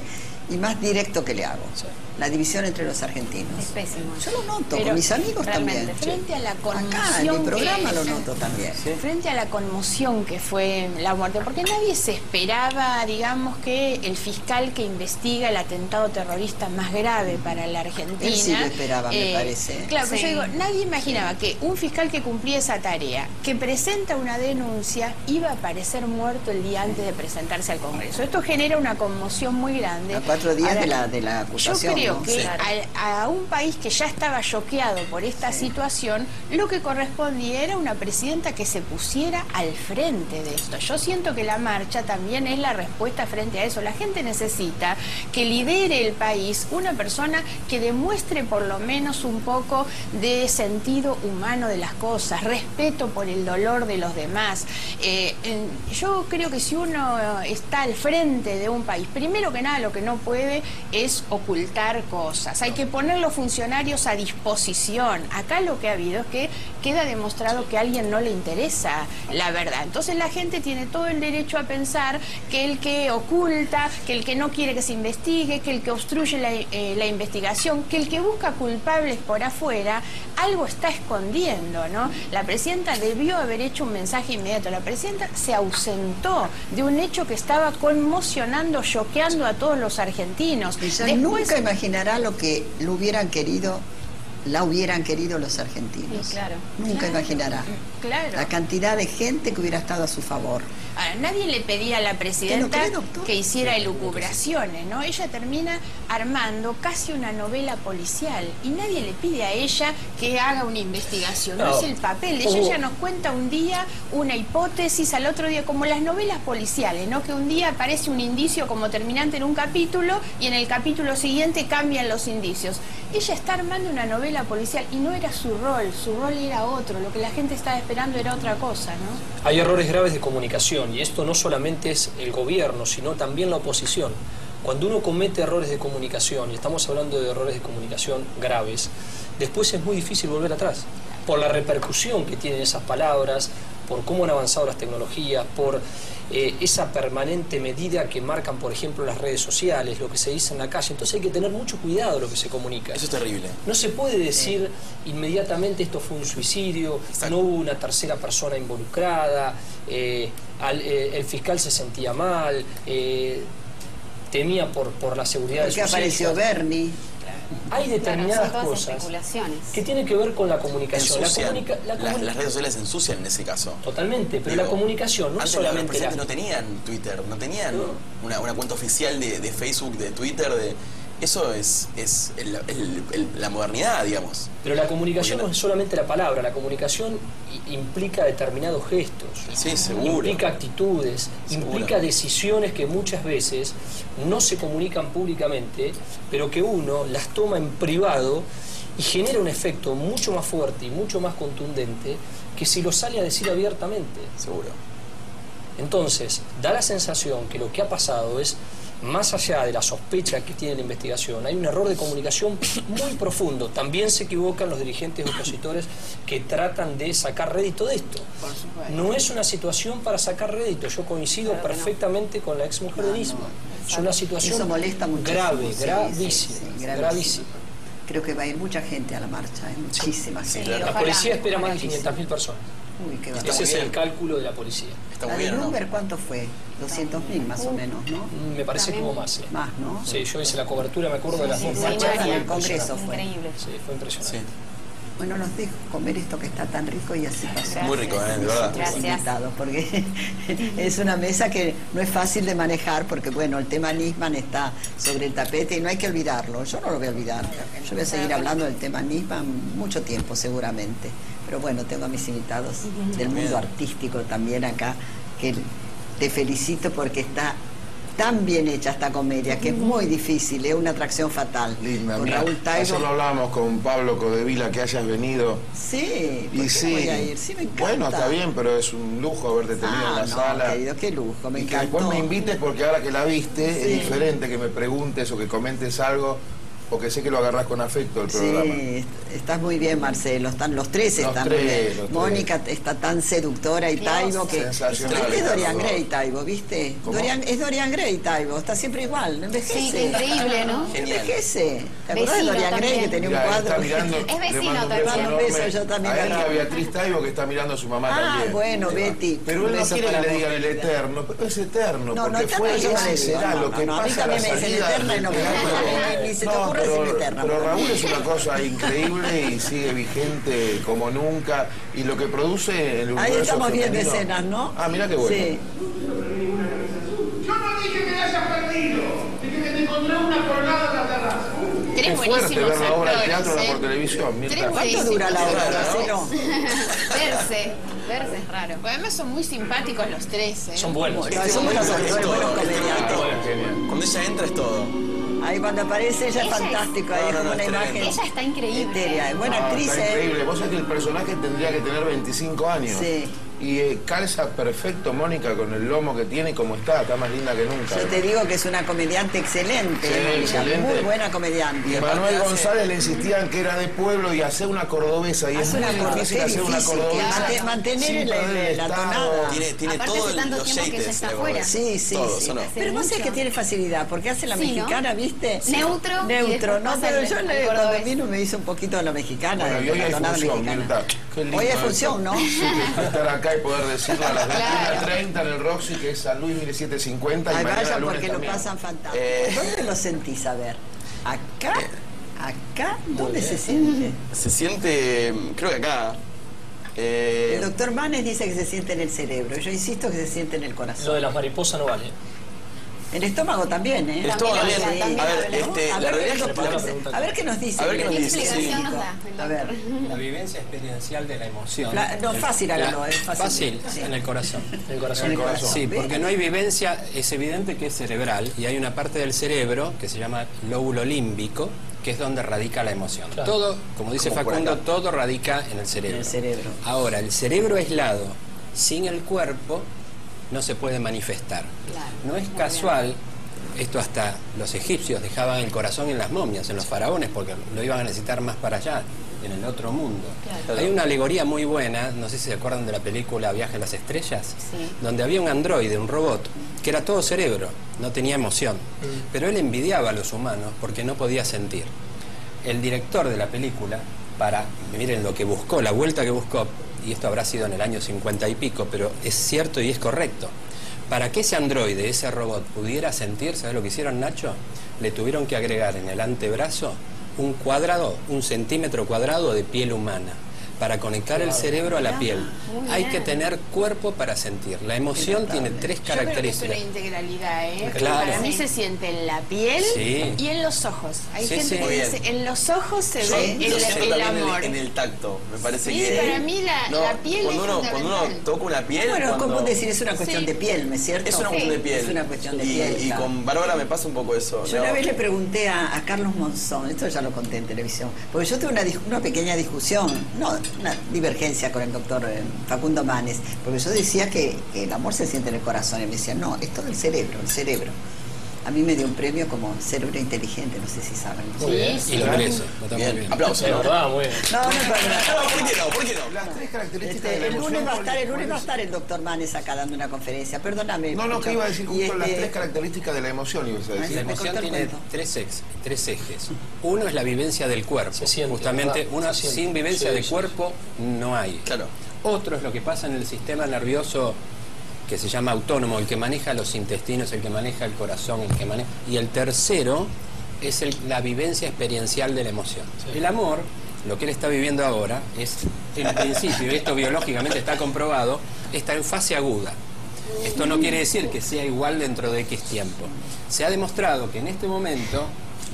C: y más directo que le hago.
B: Sí.
C: La división entre los argentinos.
D: Es pésimo.
C: Yo lo noto,
D: Pero
C: con mis amigos también.
D: Frente a la conmoción
C: Acá en mi programa
D: que-
C: lo noto también.
D: Frente a la conmoción que fue la muerte, porque nadie se esperaba, digamos, que el fiscal que investiga el atentado terrorista más grave para la Argentina. eh,
C: Él sí lo esperaba, me parece.
D: Claro, pero
A: Sí.
D: yo digo, nadie imaginaba que un fiscal que cumplía esa tarea, que presenta una denuncia, iba a aparecer muerto el día antes de presentarse al Congreso. Esto genera una conmoción muy grande.
C: Días
D: Ahora,
C: de la, de la acusación.
D: yo creo
C: ¿no?
D: que
C: Sí.
D: a, a un país que ya estaba choqueado por esta situación, lo que correspondía era una presidenta que se pusiera al frente de esto. Yo siento que la marcha también es la respuesta frente a eso. La gente necesita que lidere el país una persona que demuestre por lo menos un poco de sentido humano de las cosas, respeto por el dolor de los demás. Eh, yo creo que si uno está al frente de un país, país. Primero que nada, lo que no puede es ocultar cosas. Hay que poner los funcionarios a disposición. Acá lo que ha habido es que queda demostrado que a alguien no le interesa la verdad. Entonces la gente tiene todo el derecho a pensar que el que oculta, que el que no quiere que se investigue, que el que obstruye la, eh, investigación, que el que busca culpables por afuera, algo está escondiendo, ¿no? La presidenta debió haber hecho un mensaje inmediato. La presidenta se ausentó de un hecho que estaba conmocionando, choqueando a todos los argentinos.
C: Ella
D: Después-
C: nunca imaginará lo que lo hubieran querido, la hubieran querido los argentinos.
H: Sí, claro.
C: Nunca imaginará.
D: Claro.
C: La cantidad de gente que hubiera estado a su favor.
D: Ahora, nadie le pedía a la presidenta que hiciera elucubraciones, ¿no? Ella termina armando casi una novela policial y nadie le pide a ella que haga una investigación, no,
B: No.
D: es el papel. Ella
B: Hubo-
D: ya nos cuenta un día una hipótesis, al otro día, como las novelas policiales, ¿no? Que un día aparece un indicio como terminante en un capítulo y en el capítulo siguiente cambian los indicios. Ella está armando una novela policial y no era su rol, su rol era otro, lo que la gente estaba esperando era otra cosa, ¿no?
B: Hay errores graves de comunicación y esto no solamente es el gobierno, sino también la oposición. Cuando uno comete errores de comunicación, y estamos hablando de errores de comunicación graves, después es muy difícil volver atrás, por la repercusión que tienen esas palabras, por cómo han avanzado las tecnologías, por eh, esa permanente medida que marcan, por ejemplo, las redes sociales, lo que se dice en la calle. Entonces hay que tener mucho cuidado lo que se comunica.
G: Eso es terrible.
B: No se puede decir inmediatamente esto fue un suicidio,
G: Exacto.
B: no hubo una tercera persona involucrada, eh, al- eh, el fiscal se sentía mal, eh, temía por, por la seguridad de
C: Porque
B: sus
C: apareció
B: hijas.
C: Bernie.
B: Hay determinadas cosas que tienen que ver con la comunicación. La
G: Ensucian.
B: comunica- la
G: Las- redes sociales ensucian en ese caso.
B: Totalmente, pero
G: Digo,
B: la comunicación no es
G: antes los
B: solamente la...
G: presidentes no tenían Twitter, no tenían
B: No.
G: Una, una cuenta oficial de, de Facebook, de Twitter, de eso es, es el- el- el- la modernidad, digamos.
B: Pero la comunicación no
G: no-
B: es solamente la palabra, la comunicación implica determinados gestos.
G: Sí, seguro.
B: Implica actitudes,
G: Seguro.
B: implica decisiones que muchas veces no se comunican públicamente, pero que uno las toma en privado y genera un efecto mucho más fuerte y mucho más contundente que si lo sale a decir abiertamente.
G: Seguro.
B: Entonces, da la sensación que lo que ha pasado es, más allá de la sospecha que tiene la investigación, hay un error de comunicación muy profundo. También se equivocan los dirigentes opositores que tratan de sacar rédito de esto. No es una situación para sacar rédito. Yo coincido perfectamente con la ex mujer de Nisma. Es una situación
C: Eso molesta
B: grave,
C: sí,
B: gravísima,
C: sí,
B: gravísima.
C: Creo que va a ir mucha gente a la marcha, ¿eh? muchísima gente.
B: La policía espera más de
H: ojalá.
B: 500.000 personas.
C: Uy, qué.
B: Ese es el cálculo de la policía.
G: Está
C: La
G: muy
C: de
G: bien, ¿no?
C: Bloomberg, ¿cuánto fue? 200.000 más o menos, ¿no?
B: Mm, Me parece que hubo más, sí.
C: Más, ¿no?
B: Sí, yo hice la cobertura, me acuerdo de las dos
H: sí,
B: marchas.
H: sí,
B: fue
C: en el. Congreso fue.
H: Increíble.
B: Sí, fue impresionante.
G: Sí.
C: Bueno, nos dejo comer esto que está tan rico y así pasó.
G: Muy rico, ¿eh? De verdad.
H: Gracias.
C: porque es una mesa que no es fácil de manejar, porque bueno, el tema Nisman está sobre el tapete y no hay que olvidarlo. Yo no lo voy a olvidar. Yo voy a seguir hablando del tema Nisman mucho tiempo, seguramente. Pero bueno, tengo a mis invitados del mundo artístico también acá, que te felicito porque está tan bien hecha esta comedia, que es muy difícil, es una atracción fatal.
E: Linda,
C: Con
E: mira,
C: Raúl
E: ayer lo
C: Taibo.
E: hablábamos con Pablo Codevila que hayas venido.
C: Sí, ¿por
E: Y
C: qué
E: sí,
C: voy a ir? Sí, me encanta.
E: bueno, está bien, pero es un lujo haberte tenido en
C: Ah,
E: la
C: no,
E: sala.
C: querido, qué lujo, me
E: y que
C: encantó.
E: después me invites porque ahora que la viste
C: Sí.
E: es diferente que me preguntes o que comentes algo, porque sé que lo agarrás con afecto el programa.
C: Sí, est- estás muy bien, Marcelo. Están los tres
E: Los
C: están
E: tres,
C: muy bien.
E: los tres.
C: Mónica está tan seductora y Taibo que
E: Sensacional,
C: es Dorian
E: los.
C: Gray Taibo, ¿viste? Dorian, es Dorian Gray Taibo, está siempre igual, no envejece.
H: Sí, qué increíble, ¿no?
C: Envejece. ¿Te acordás de
H: Vecino
C: Dorian Gray que tenía un
E: Mirá,
C: cuadro?
E: está mirando,
H: Es vecino
E: un
H: también.
E: beso
C: Un beso, yo también
E: a él y a Beatriz Taibo que está mirando a su mamá
C: Ah,
E: también.
C: bueno, Betty,
E: Pero
C: un
E: él no quiere que le digan el eterno, pero es eterno,
C: No, no,
E: porque
C: eterno
E: fue
C: yo no le digo, a mí también me dicen eterna y no me. Ni se te ocurre
E: pero,
C: eterna,
E: Pero Raúl es una cosa increíble y sigue vigente como nunca. Y lo que produce en el universo
C: Ahí estamos bien de
E: femenino-
C: escenas, ¿no?
E: Ah, mira qué bueno.
C: Sí.
I: Yo no dije que te hayas perdido, dije que te encontré una colgada en la terraza.
D: Tres
E: Qué fuerte ver la obra de teatro
D: actores,
E: por
D: ¿eh?
E: televisión.
D: Tres
C: ¿Cuánto dura la obra,
G: ¿no?
C: Marcelo?
H: Verse, verse es raro.
D: Porque Además son muy simpáticos los tres, ¿eh?
B: Son buenos.
C: No, son buenos actores, buenos comediantes.
G: Cuando ella entra es todo.
C: Ahí cuando aparece ella es
H: Ella es-
C: fantástico, ahí
G: No,
C: es
G: no,
C: como
G: no,
C: una imagen.
H: Ella está increíble.
C: etérea, buena actriz,
E: está
C: ¿eh?
E: increíble. Vos sabés que el personaje tendría que tener 25 años.
C: Sí.
E: Y eh, calza perfecto Mónica con el lomo que tiene como está, está más linda que nunca.
C: Yo te digo que es una comediante excelente,
E: Sí,
C: Mónica,
E: excelente.
C: muy buena comediante.
E: Y Manuel
C: hace-
E: González le insistían que era de pueblo y hacer una cordobesa y es muy
C: una
E: difícil hacer una cordobesa.
C: mante- mantener la
E: estado.
C: tonada.
G: Tiene, tiene
H: Aparte
G: todo
H: hace
G: el-
H: tanto
G: los
H: tiempo que
G: yates
H: se está
G: de la
H: afuera.
G: cordobesa.
C: Sí, sí,
G: Todo,
C: sí. Pero vos sabés que tiene facilidad, porque hace la
H: Sí, ¿no?
C: mexicana, ¿viste?
H: Neutro,
C: Neutro, no, pero yo le, cuando vino me hizo un poquito de la mexicana,
E: Bueno,
C: de
E: y hoy
C: la
E: hay función,
C: mexicana.
E: Mirta.
C: Hoy hay función, ¿no?
E: Estar acá y poder decirlo a las
H: Claro.
E: 21.30 en el Roxy, que es San Luis 1750 y mañana
C: vayan porque lo
E: también.
C: pasan fantástico.
G: Eh.
C: ¿Dónde lo sentís? A ver, acá, acá, ¿dónde se siente?
G: Se siente, creo que acá. eh,
C: El doctor Manes dice que se siente en el cerebro. Yo insisto que se siente en el
B: Lo
C: corazón.
B: de las mariposas no vale.
C: El estómago también, ¿eh?
G: El estómago
C: También,
G: también.
C: sí.
G: A ver, este,
C: a,
G: la
C: ver,
G: realidad es que-
C: a ver qué nos dice.
G: A ver qué nos dice, sí.
H: nos da
C: A ver.
F: La vivencia experiencial de la emoción.
C: La- no, fácil,
F: la-
C: hágalo, es fácil.
F: Fácil,
C: Sí.
F: en el corazón.
B: El corazón.
C: En el corazón.
F: Sí, porque no hay vivencia, es evidente que es cerebral y hay una parte del cerebro que se llama lóbulo límbico, que es donde radica la emoción.
B: Claro.
F: Todo, como dice
E: Como
F: Facundo, todo radica en el cerebro.
C: En el cerebro.
F: Ahora, el cerebro aislado, sin el cuerpo, no se puede manifestar.
H: Claro,
F: No es casual, esto hasta los egipcios dejaban el corazón en las momias, en los faraones, porque lo iban a necesitar más para allá, en el otro mundo.
H: Claro.
F: Hay una alegoría muy buena, no sé si se acuerdan de la película Viaje a las Estrellas,
H: Sí.
F: donde había un androide, un robot, que era todo cerebro, no tenía emoción, pero él envidiaba a los humanos porque no podía sentir. El director de la película, para, miren lo que buscó, la vuelta que buscó, y esto habrá sido en el año 50 y pico, pero es cierto y es correcto. Para que ese androide, ese robot, pudiera sentir, ¿sabes lo que hicieron, Nacho? Le tuvieron que agregar en el antebrazo un cuadrado, un centímetro cuadrado de piel humana, para conectar el cerebro a la piel. Hay que tener cuerpo para sentir. La emoción tiene tres
D: Yo creo que es
F: características.
D: una integralidad, ¿eh?
F: Claro.
D: Para mí se siente en la piel
F: Sí.
D: y en los ojos. Hay
F: Sí,
D: gente
F: sí.
D: que dice, en los ojos se
G: yo
D: ve
G: lo
D: el,
G: siento
D: el
G: también en
D: amor.
G: el, en el tacto. Me parece
D: Sí,
G: que.
D: para mí la- la piel
G: cuando
D: es
G: uno, cuando uno
D: fundamental.
G: toca una piel.
C: Bueno,
G: cuando-
C: ¿cómo decir? Es una cuestión
D: Sí.
C: de piel, ¿no es cierto?
G: Es una cuestión de piel.
C: Es una cuestión de
G: y,
C: piel.
G: Y con Bárbara me pasa un poco eso.
C: Yo
G: ¿no?
C: una vez le pregunté a, a Carlos Monzón, esto ya lo conté en televisión, porque yo tuve una, pequeña discusión, no, una divergencia con el doctor eh, Facundo Manes, porque yo decía que el amor se siente en el corazón, y me decía, no, es todo el cerebro, el cerebro. A mí me dio un premio como cerebro inteligente, no sé si saben.
B: Muy bien.
F: Y lo merece.
G: Bien,
F: bien.
G: aplausos. ¿no?
B: verdad, muy bien.
C: No, no, no, no.
G: No, ¿por qué no? ¿Por qué no?
E: Las tres características
C: Este,
E: de la
C: el
E: emoción.
C: lunes va a estar, el lunes va a estar el doctor Manes acá dando una conferencia. Perdóname.
E: No, no, que iba a decir justo las
C: este,
E: tres características de la emoción, ibas a decir.
F: La emoción tiene tres, ex- tres ejes. Uno es la vivencia del cuerpo.
B: Se siente,
F: Justamente, una sin vivencia
B: Sí,
F: de
B: sí,
F: cuerpo no hay.
G: Claro.
F: Otro es lo que pasa en el sistema nervioso que se llama autónomo, el que maneja los intestinos, el que maneja el corazón, el que maneja... Y el tercero es el- la vivencia experiencial de la emoción. El amor, lo que él está viviendo ahora, es, en principio, esto biológicamente está comprobado, está en fase aguda. Esto no quiere decir que sea igual dentro de X tiempo. Se ha demostrado que en este momento,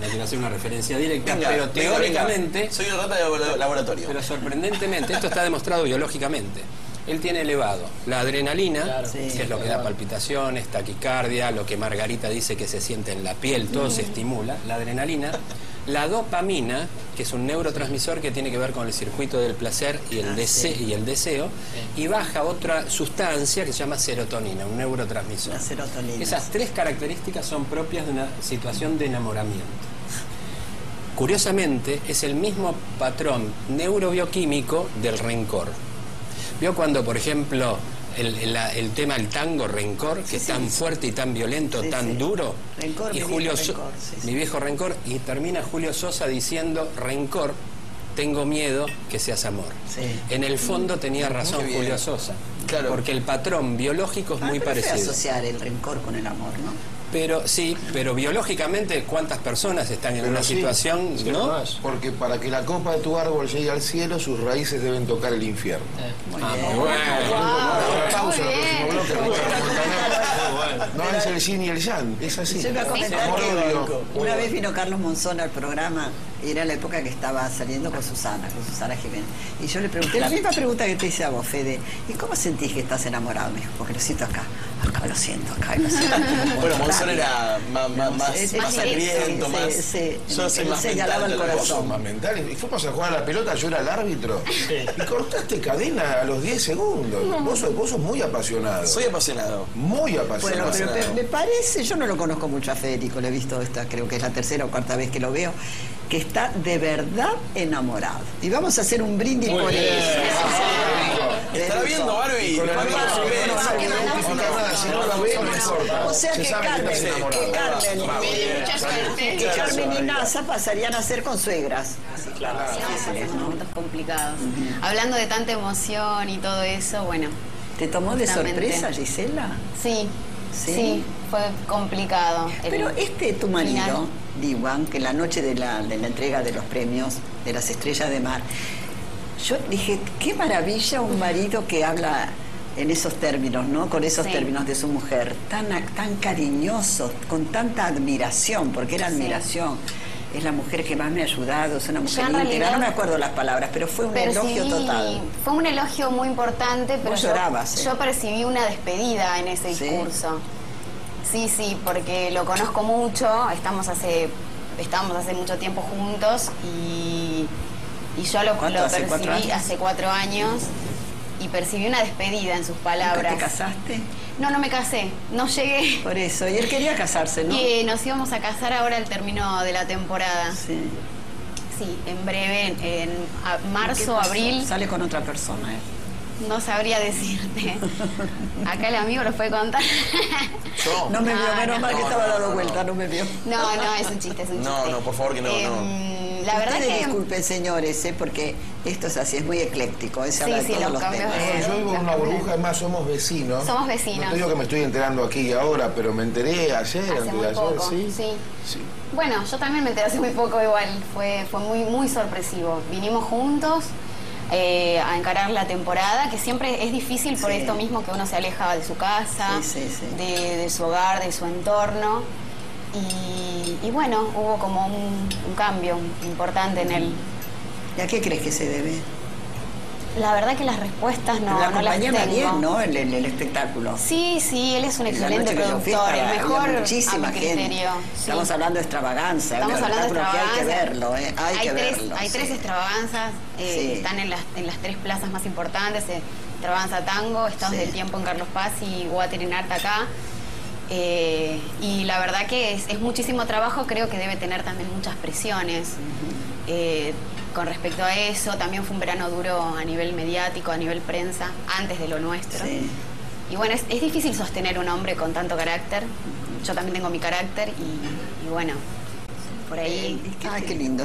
F: no quiero hacer una referencia directa,
G: Venga,
F: pero teóricamente...
G: venga. Soy una rata de labo- laboratorio.
F: Pero sorprendentemente, esto está demostrado biológicamente. Él tiene elevado la adrenalina,
B: Claro.
F: que es lo que da palpitaciones, taquicardia, lo que Margarita dice que se siente en la piel, todo se estimula, la adrenalina. La dopamina, que es un neurotransmisor que tiene que ver con el circuito del placer y el,
C: Ah,
F: dese-
C: sí.
F: y el deseo, y baja otra sustancia que se llama serotonina, un neurotransmisor.
C: La serotonina.
F: Esas tres características son propias de una situación de enamoramiento. Curiosamente, es el mismo patrón neurobioquímico del rencor. ¿Vio cuando, por ejemplo, el, el- el tema del tango, rencor, que
C: Sí,
F: es
C: sí.
F: tan fuerte y tan violento,
C: Sí,
F: tan
C: sí.
F: duro?
C: Rencor,
F: y
C: mi
F: Julio
C: viejo
F: So-
C: rencor,
F: mi viejo rencor, y termina Julio Sosa diciendo, rencor, tengo miedo que seas amor.
C: Sí.
F: En el fondo tenía razón. Julio Sosa,
G: Claro.
F: porque el patrón biológico es
C: Ah,
F: muy parecido.
C: asociar el rencor con el amor, ¿no?
F: Pero sí, pero biológicamente, ¿cuántas personas están en
E: Pero
F: una
E: sí,
F: situación,
B: Sí,
F: no?
B: más.
E: Porque para que la copa de tu árbol llegue al cielo, sus raíces deben tocar el infierno. No es el yin y el yang, es así.
C: Yo que una vez vino Carlos Monzón al programa Era la época que estaba saliendo con Susana, con Susana Jiménez. Y yo le pregunté la misma pregunta que te hice a vos, Fede. ¿Y cómo sentís que estás enamorado? Me dijo, porque lo siento acá, acá lo siento, acá lo siento.
G: Bueno, Monzón era más, más, más,
C: Sí, sí,
G: más
C: sí,
G: sangriento,
C: sí,
G: más.
C: sí.
G: Yo soy más
C: señalaba
G: mental
C: el corazón.
E: Más mental. Y fuimos a jugar a la pelota, yo era el árbitro. Y cortaste cadena a los 10 segundos. Vos sos, vos sos muy apasionado.
G: Soy apasionado.
E: muy
C: Bueno,
E: apasionado.
C: pero pe- me parece, yo no lo conozco mucho a Federico, lo he visto esta, creo que es la tercera o cuarta vez que lo veo, que está de verdad enamorado. Y vamos a hacer un brindis
B: Muy
C: por
B: bien.
C: eso.
G: Estará viendo Barbie.
C: O sea
E: Se
C: que Carmen, que Carmen, que Carmen y Nasa pasarían a ser consuegras.
B: Claro.
H: Son momentos complicados. Hablando de tanta emoción y todo eso, bueno,
C: ¿Te tomó de sorpresa, Gisela?
H: sí,
C: ¿Sí?
H: sí, fue complicado.
C: Pero este tu marido,
H: final.
C: Diwan, que la noche de la, de la entrega de los premios de las estrellas de mar, yo dije, qué maravilla un marido que habla en esos términos, ¿no? Con esos
H: Sí.
C: términos de su mujer, tan, tan cariñoso, con tanta admiración, porque era
H: Sí.
C: admiración. Es la mujer que más me ha ayudado, es una mujer íntegra.
H: realidad-
C: no me acuerdo las palabras, pero fue un elogio total.
H: Fue un elogio muy importante, pero
C: Vos
H: yo,
C: llorabas, ¿eh?
H: yo percibí una despedida en ese discurso. Sí, sí, porque lo conozco mucho, estamos hace, estamos hace mucho tiempo juntos y, y yo lo,
C: ¿Cuánto?
H: lo
C: ¿Hace
H: percibí
C: cuatro
H: hace cuatro años y percibí una despedida en sus
C: ¿Nunca
H: palabras.
C: te casaste?
H: No, no me casé, no llegué.
C: Por eso. Y él quería casarse, ¿no?
H: Y eh, nos íbamos a casar ahora al término de la temporada.
C: Sí.
H: Sí, en breve, en, en a-
C: ¿Qué
H: marzo, abril.
C: Sale con otra persona, ¿eh?
H: No sabría decirte. Acá el amigo lo puede contar.
G: Yo.
C: No me vio,
H: No,
C: menos
H: no,
C: mal que
G: no,
C: estaba
G: no,
C: dado
G: no,
C: vuelta,
G: no.
C: no me vio.
H: No, no, es un chiste, es un
G: No,
H: chiste.
G: no, por favor que no, no.
H: Em, La verdad
C: Ustedes
H: que...
C: disculpen, señores, ¿eh? porque esto es así, es muy ecléctico, es
H: Sí,
C: habla de
H: sí,
C: todos
H: los
C: los
H: cambios
C: temas.
H: de-
E: No, yo vivo en una burbuja, además somos vecinos.
H: Somos vecinos.
E: No te digo que me estoy enterando aquí y ahora, pero me enteré ayer,
H: Hace
E: antes
H: muy
E: de ayer,
H: poco,
E: sí.
H: sí.
E: Sí.
H: Bueno, yo también me enteré hace muy poco igual, fue, fue muy, muy sorpresivo. Vinimos juntos eh, a encarar la temporada, que siempre es difícil por
C: Sí.
H: esto mismo que uno se aleja de su casa,
C: Sí, sí, sí.
H: De, de su hogar, de su entorno. Y, y bueno, hubo como un, un cambio importante en él.
C: ¿Y a qué crees que se debe?
H: La verdad que las respuestas no,
C: la
H: no las tengo.
C: bien, ¿no? El, el- el espectáculo.
H: Sí, sí, él es un excelente productor, el mejor a
C: muchísima
H: mi
C: gente.
H: criterio. sí.
C: Estamos hablando de extravaganza,
H: Estamos hablando de
C: que hay que
H: extravaganza.
C: verlo, ¿eh? Hay, que
H: tres,
C: verlo.
H: hay
C: sí.
H: tres extravaganzas, eh,
C: Sí.
H: están en las, en las tres plazas más importantes, eh, Extravaganza Tango, Estados del Tiempo en Carlos Paz y Water in Art acá. Eh, y la verdad que es, es muchísimo trabajo, creo que debe tener también muchas presiones. Eh, con respecto a eso, también fue un verano duro a nivel mediático, a nivel prensa, antes de lo nuestro.
C: Sí.
H: Y bueno, es, es difícil sostener un hombre con tanto carácter. Yo también tengo mi carácter y, y bueno, por ahí...
C: Ay, qué lindo.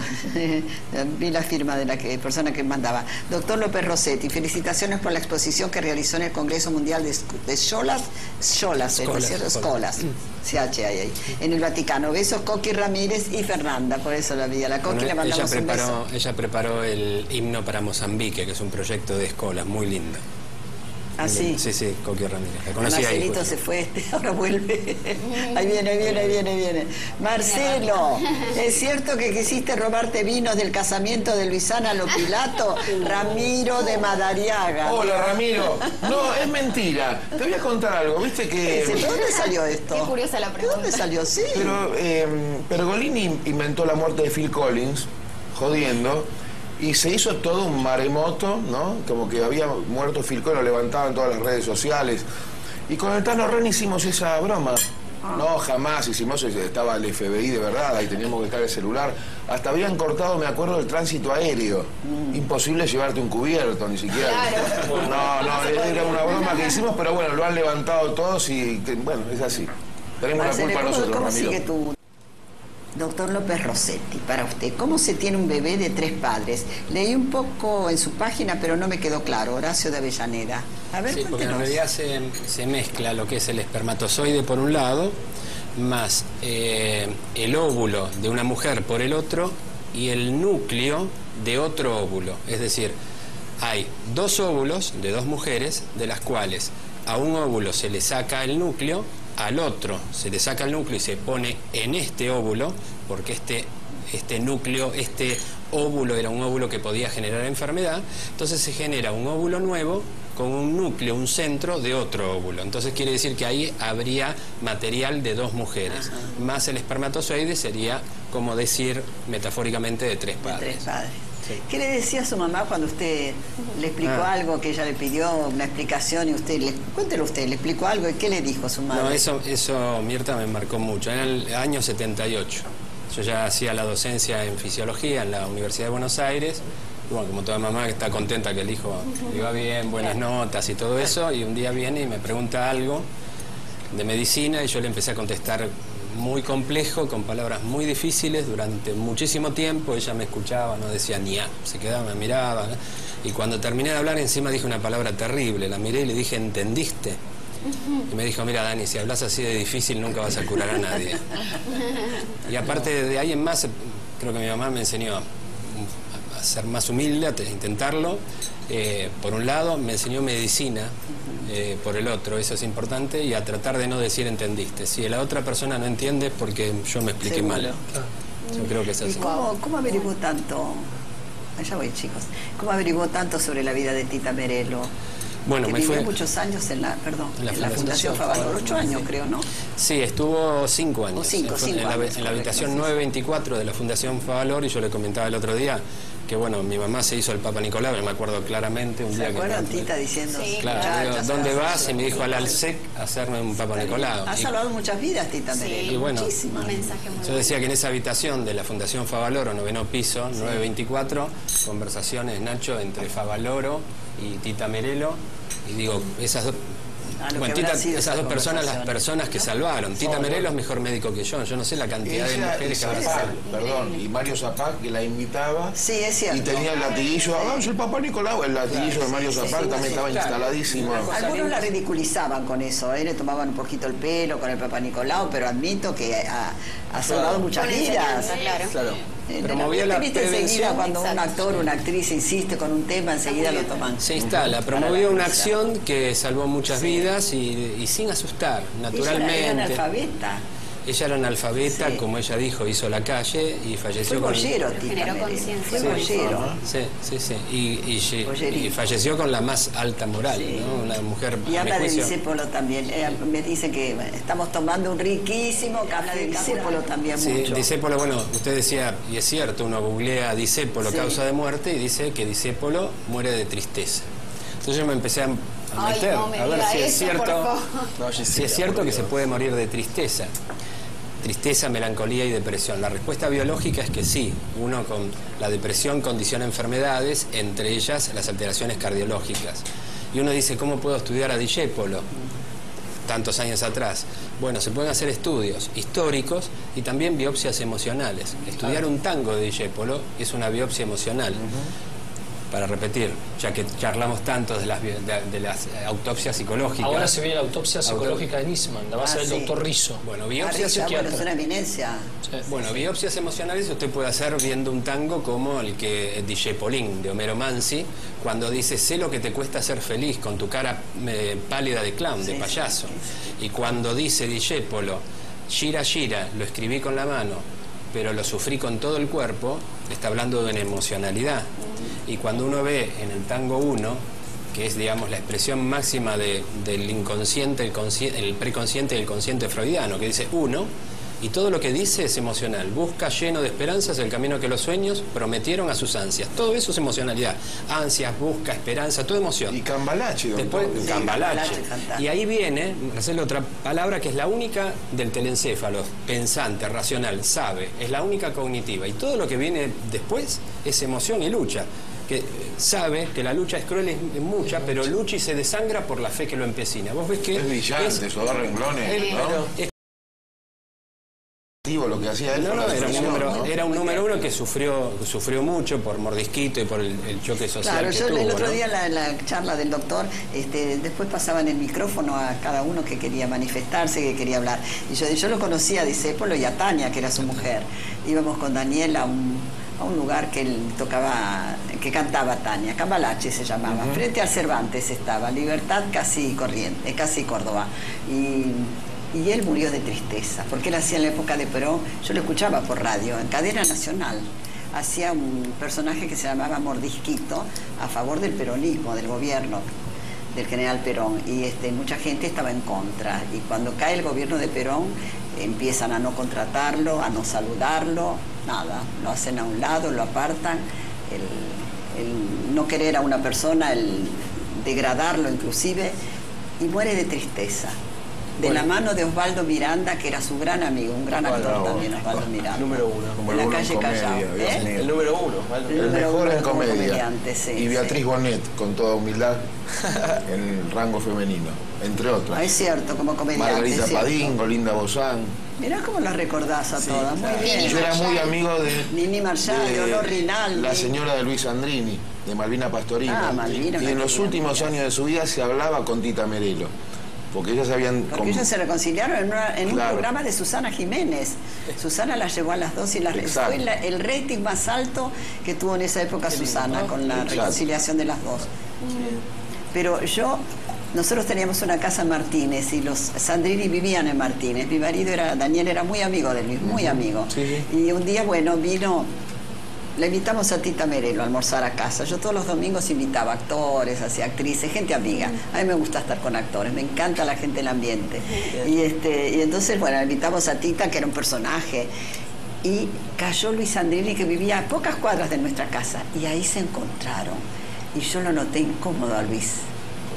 C: Vi la firma de la que, persona que mandaba. Doctor López Rossetti, felicitaciones por la exposición que realizó en el Congreso Mundial de, de Scholas, Scholas, ¿eh? ¿no es
F: Escolas,
C: en el Vaticano. Besos Coqui Ramírez y Fernanda, por eso la vi. A la Coqui
F: Bueno,
C: le
F: ella,
C: mandamos un beso.
F: preparó, ella preparó el himno para Mozambique, que es un proyecto de escolas muy lindo.
C: Ah, sí.
F: Sí, sí, Coquio Ramírez. La conocí.
C: Marcelito se fue, este, ahora vuelve. Ahí viene, ahí viene, ahí viene, ahí viene. Marcelo, ¿es cierto que quisiste robarte vinos del casamiento de Luisana Lopilato? Ramiro de Madariaga.
E: Hola Ramiro. No, es mentira. Te voy a contar algo. Viste que.
C: ¿De dónde salió esto?
H: Qué curiosa la
C: ¿De
H: pregunta.
C: dónde salió? Sí.
E: Pero eh, Pergolini inventó la muerte de Phil Collins, jodiendo, y se hizo todo un maremoto, ¿no? Como que había muerto Collins, lo levantaban todas las redes sociales. Y con el Tano Ren hicimos esa broma. No, jamás hicimos, estaba el FBI de verdad, ahí teníamos que estar el celular. Hasta habían cortado, me acuerdo, el tránsito aéreo. Imposible llevarte un cubierto, ni siquiera. No, no, era una broma que hicimos, pero bueno, lo han levantado todos y bueno, es así. Tenemos la culpa
C: ¿cómo,
E: nosotros,
C: cómo
E: Ramiro.
C: sigue tu... Doctor López Rossetti, para usted, ¿cómo se tiene un bebé de tres padres? Leí un poco en su página, pero no me quedó claro. Horacio de Avellaneda. A ver,
F: Sí, porque en realidad se, se mezcla lo que es el espermatozoide por un lado, más eh, el óvulo de una mujer por el otro y el núcleo de otro óvulo. Es decir, hay dos óvulos de dos mujeres, de las cuales a un óvulo se le saca el núcleo, al otro se le saca el núcleo y se pone en este óvulo, porque este este núcleo, este óvulo era un óvulo que podía generar enfermedad, entonces se genera un óvulo nuevo con un núcleo, un centro de otro óvulo. Entonces quiere decir que ahí habría material de dos mujeres, más el espermatozoide sería como decir metafóricamente de tres
C: De
F: padres.
C: tres padres.
F: Sí.
C: ¿Qué le decía a su mamá cuando usted le explicó
F: Ah.
C: algo, que ella le pidió una explicación y usted, le, cuéntelo usted, le explicó algo y qué le dijo a su madre?
F: No, eso, eso, Mirta, me marcó mucho. En el año 78. Yo ya hacía la docencia en fisiología en la Universidad de Buenos Aires. Y bueno, como toda mamá que está contenta que el hijo le va bien, buenas notas y todo eso, y un día viene y me pregunta algo de medicina y yo le empecé a contestar muy complejo, con palabras muy difíciles durante muchísimo tiempo. Ella me escuchaba, no decía ni a, se quedaba, me miraba. ¿no? Y cuando terminé de hablar, encima dije una palabra terrible. La miré y le dije, ¿entendiste? Y me dijo, mira Dani, si hablas así de difícil nunca vas a curar a nadie. Y aparte de ahí en más, creo que mi mamá me enseñó a, ser más humilde, a te- intentarlo. Eh, por un lado, me enseñó medicina, eh, por el otro, eso es importante, y a tratar de no decir entendiste. Si la otra persona no entiende es porque yo me expliqué
C: Seguro.
F: mal. Yo creo que es
C: ¿Y
F: así.
C: cómo, cómo averiguó tanto? Allá voy, chicos. ¿Cómo averiguó tanto sobre la vida de Tita Merelo?
F: Bueno,
C: que
F: me
C: vivió
F: fue...
C: muchos años en la, perdón,
F: En la
C: en la Fundación Favalor, ocho años creo, ¿no?
F: Sí, estuvo cinco años.
C: O cinco,
F: en,
C: cinco
F: en la,
C: años,
F: en la habitación
C: correcto, sí,
F: 924 de la Fundación Favalor y yo le comentaba el otro día que, bueno, mi mamá se hizo el Papa Nicolau, me acuerdo claramente un
C: ¿Se
F: día que...
C: acuerdan
F: me-
C: Tita diciendo?
H: Sí,
F: Claro,
C: "Muchachas,
F: digo, ¿dónde vas? Y me dijo al Alsec a hacerme un Papa Nicolau.
C: Ha salvado muchas vidas, Tita Merelo.
F: Y bueno,
C: muchísimas.
F: Yo decía que en esa habitación de la Fundación Favaloro, noveno piso, 924, conversaciones, Nacho, entre Favaloro y Tita Merelo. Y digo, esas dos.
C: Ah, lo
F: Bueno,
C: que
F: Tita-
C: habrán sido
F: esas dos personas, las personas que salvaron. Tita Merelo es mejor médico que yo. Yo no sé la cantidad de mujeres que salvado.
E: perdón, y Mario Zapac que la invitaba.
C: Sí, es cierto.
E: Y tenía el latiguillo, hagamos el papá Nicolau, el latiguillo de Mario
C: sí,
E: Zapac
C: sí,
E: también
C: sí,
E: estaba
F: claro.
E: instaladísimo.
C: Algunos la ridiculizaban con eso, ¿eh? le tomaban un poquito el pelo con el Papa Nicolau, pero admito que ha, ha salvado muchas vidas.
H: claro.
C: ¿viste,
F: la prevención?
C: cuando un actor o una actriz insiste con un tema, enseguida lo toman.
F: Se instala, promovió una acción que salvó muchas vidas y, y sin asustar,
C: Ella era
F: naturalmente.
C: analfabeta.
F: Ella era analfabeta,
C: Sí.
F: como ella dijo, hizo la calle y
C: Fue
F: falleció con...
C: bollero,
H: Generó conciencia.
C: Fue
H: Sí.
C: bollero.
F: Sí, sí, sí. Y, falleció con la más alta moral,
C: Sí.
F: ¿no? Una mujer,
C: Y
F: a
C: habla de disépolo también. Eh, me dice que estamos tomando un riquísimo café de disépolo también
F: Sí,
C: mucho.
F: Bueno, usted decía, y es cierto, uno googlea Disépolo,
C: Sí.
F: causa de muerte, y dice que Disépolo muere de tristeza. Entonces yo me empecé a, a
H: Ay,
F: meter,
H: no me
F: a ver si es
H: eso,
F: cierto.
G: No,
F: si es cierto que se puede morir de tristeza. Tristeza, melancolía y depresión. La respuesta biológica es que sí, uno con la depresión condiciona enfermedades, entre ellas las alteraciones cardiológicas. Y uno dice, ¿cómo puedo estudiar a Discepolo? tantos años atrás. Bueno, se pueden hacer estudios históricos y también biopsias emocionales. Estudiar un tango de Discepolo es una biopsia emocional. Para repetir, ya que charlamos tanto de las, de, de las eh, autopsias psicológicas.
B: Ahora se viene la autopsia psicológica de Nisman, la va a hacer
C: Ah,
B: el
C: sí.
B: doctor Rizzo.
F: Bueno,
C: Ah,
F: biopsias
C: Richa, bueno, es
B: psiquiatra.
C: una eminencia.
F: Bueno, biopsias emocionales usted puede hacer viendo un tango como el que Dijepolín de Homero Mansi, cuando dice, sé lo que te cuesta ser feliz con tu cara eh, pálida de clown, de
C: Sí,
F: payaso. Y cuando dice Dijépolo, gira, gira, lo escribí con la mano, pero lo sufrí con todo el cuerpo, está hablando de una emocionalidad. Y cuando uno ve en el tango 1, que es, digamos, la expresión máxima de- del inconsciente, el, el preconsciente y el consciente freudiano, que dice uno, y todo lo que dice es emocional. Busca lleno de esperanzas el camino que los sueños prometieron a sus ansias. Todo eso es emocionalidad. Ansias, busca, esperanza, todo emoción.
E: Y Cambalache, don
F: Después.
C: Sí,
F: cambalache. Y ahí viene, Marcelo, otra palabra que es la única del telencéfalo, pensante, racional, sabe, es la única cognitiva. Y todo lo que viene después es emoción y lucha. Que eh, sabe que la lucha es cruel, es es mucha, pero lucha y se desangra por la fe que lo empecina. Vos ves que.
E: Es brillante, esos dos renglones,
F: es-
E: Lo que hacía él.
F: no, era un, número,
E: ¿no?
F: era un número uno que sufrió, sufrió mucho por mordisquito y por el, el choque social
C: Claro,
F: que
C: yo
F: tuvo.
C: el otro
F: ¿no?
C: día en la, la charla del doctor, este, después pasaban el micrófono a cada uno que quería manifestarse, que quería hablar. Y yo, yo lo conocía a Disépolo y a Tania, que era su mujer. Íbamos con Daniel a un, a un lugar que él tocaba, que cantaba Tania, Cambalache se llamaba. Frente al Cervantes estaba, Libertad casi corriente, casi Córdoba. Y Y él murió de tristeza, porque él hacía en la época de Perón, yo lo escuchaba por radio, en cadena nacional, hacía un personaje que se llamaba Mordisquito a favor del peronismo, del gobierno del general Perón, y este, mucha gente estaba en contra. Y cuando cae el gobierno de Perón, empiezan a no contratarlo, a no saludarlo, nada, lo hacen a un lado, lo apartan, el, el no querer a una persona, el degradarlo inclusive, y muere de tristeza. De la mano de Osvaldo Miranda, que era su gran amigo, un gran actor
E: Bueno,
C: también, Osvaldo Miranda.
G: Número uno.
E: Como
C: en la
E: uno en
C: calle
E: comedia,
C: Callao. ¿eh?
G: El número uno. ¿vale?
C: El
E: El
C: número
E: mejor
C: uno
E: en comedia.
C: sí,
E: y Beatriz
C: sí.
E: Bonet, con toda humildad, en el rango femenino, entre otras.
C: Ah, es cierto, como comediante.
E: Margarita. Padín, Golinda Bozán.
C: Mirá cómo las recordás a todas, muy
E: Y
C: bien.
E: yo era muy amigo de,
C: Nini Marshall, de Olor Rinaldi.
E: la señora de Luis Andrini, de Malvina Pastorino.
C: Ah, Malvina,
E: y en
C: una
E: los últimos años de su vida se hablaba con Tita Merelo. Porque ellas habían...
C: Porque ellos se reconciliaron en, una- en un programa de Susana Jiménez. Susana la llevó a las dos y fue la- el rating más alto que tuvo en esa época Susana, con la
E: Exacto.
C: reconciliación de las dos. Pero yo, nosotros teníamos una casa en Martínez y los Sandrini vivían en Martínez. Mi marido era, Daniel era muy amigo de Luis, muy amigo.
E: Sí,
C: Y un día, bueno, vino, le invitamos a Tita Merelo a almorzar a casa. Yo todos los domingos invitaba actores, así, actrices, gente amiga. A mí me gusta estar con actores, me encanta la gente del ambiente. Y, este, y entonces, bueno, le invitamos a Tita, que era un personaje. Y cayó Luis Andrini, que vivía a pocas cuadras de nuestra casa. Y ahí se encontraron. Y yo lo noté incómodo a Luis.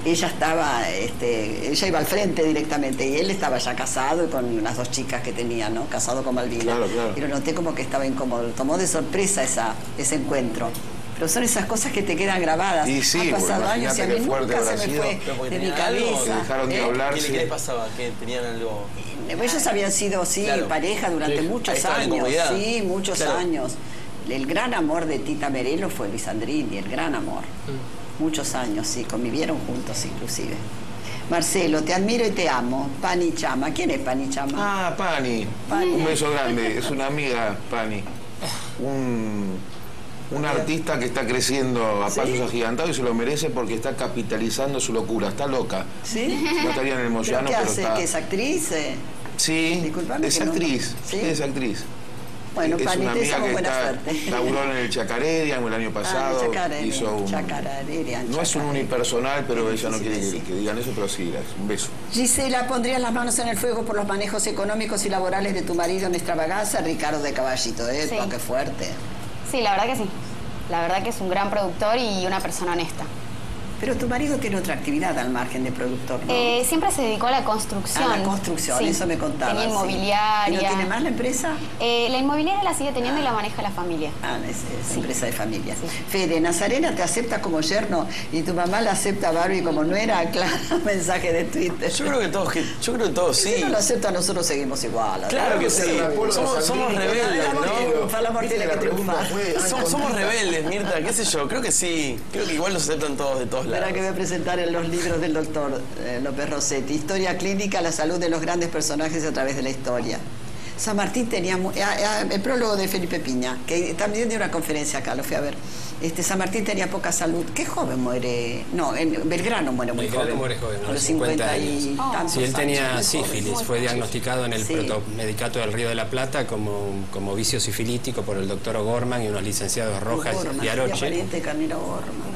C: Ella estaba, este, ella iba al frente directamente y él estaba ya casado y con las dos chicas que tenía, ¿no? Casado con Malvina.
E: Claro, claro.
C: Y lo noté como que estaba incómodo. Lo tomó de sorpresa esa, ese encuentro. Pero son esas cosas que te quedan grabadas.
E: Y sí,
C: Han pasado años y a mí nunca se me
E: sido.
C: fue de mi cabeza.
E: dejaron de
C: ¿eh?
E: hablar.
G: ¿Qué,
E: Darse.
G: qué les pasaba? ¿Que tenían algo...?
C: Ellos habían sido, sí,
G: Claro.
C: pareja durante
G: Sí.
C: Muchos años. Sí, muchos
G: Claro.
C: años. El gran amor de Tita Merelo fue Luis Andrini, el gran amor. Muchos años, sí, convivieron juntos inclusive. Marcelo, te admiro y te amo. Pani Chama. ¿Quién es Pani Chama?
E: Ah, Pani.
C: Pani.
E: Un beso grande. Es una amiga, Pani. Un, un artista que está creciendo a
C: ¿Sí?
E: pasos agigantados y se lo merece porque está capitalizando su locura. Está loca.
C: ¿Sí?
E: No estaría en el
C: ¿Pero
E: Moyano,
C: qué
E: pero
C: hace?
E: está...
C: ¿Que es actriz? eh?
E: Sí,
C: Disculpame
E: es
C: que no-
E: actriz.
C: ¿Sí?
E: Es actriz.
C: Bueno,
E: es una amiga que
C: buena
E: está,
C: suerte.
E: laburó en el Chacareria el año pasado.
C: Ah, Chacarera,
E: hizo un-
C: Chacarera,
E: no es un unipersonal, pero ella no quiere que, que digan eso, pero sí, un beso.
C: Gisela, ¿pondrías las manos en el fuego por los manejos económicos y laborales de tu marido en extravaganza? Ricardo de Caballito, ¿eh?
H: Sí.
C: qué fuerte.
H: Sí, la verdad que sí. La verdad que es un gran productor y una persona honesta.
C: Pero tu marido tiene otra actividad al margen de productor, ¿no?
H: Eh, siempre se dedicó a la construcción.
C: a la construcción,
H: Sí.
C: eso me contaba.
H: Tenía
C: sí.
H: inmobiliaria.
C: ¿Y no tiene más la empresa?
H: Eh, la inmobiliaria la sigue teniendo y la maneja la familia.
C: Ah, es, es empresa de familia.
H: Sí.
C: Fede, Nazarena te acepta como yerno y tu mamá la acepta a Barbie como nuera. Claro, mensaje de Twitter.
G: Yo creo que todos, que, yo creo que todos
C: Si
G: sí.
C: no lo acepta, nosotros seguimos igual.
G: Claro que sí. Somos, somos rebeldes, ¿no?
C: Fue la muerte
E: Viste
C: la que
E: ah,
G: Somos, somos rebeldes, Mirta, qué sé yo, creo que sí. Creo que igual nos aceptan todos de todos
C: Espera que voy a presentar en los libros del doctor eh, López Rossetti. Historia clínica, la salud de los grandes personajes a través de la historia. San Martín tenía ah, ah, el prólogo de Felipe Piña, que también dio una conferencia acá, lo fui a ver. Este, San Martín tenía poca salud. ¿Qué joven muere? No, en Belgrano muere muy
F: Belgrano
C: joven.
F: muere joven, a los
C: los 50 y
F: 50 años.
C: tantos
F: Sí, él tenía sífilis, fue diagnosticado en el
C: Sí.
F: protomedicato del Río de la Plata como, como vicio sifilítico por el doctor O'Gorman y unos licenciados Rojas
C: Gorman,
F: y Aroche.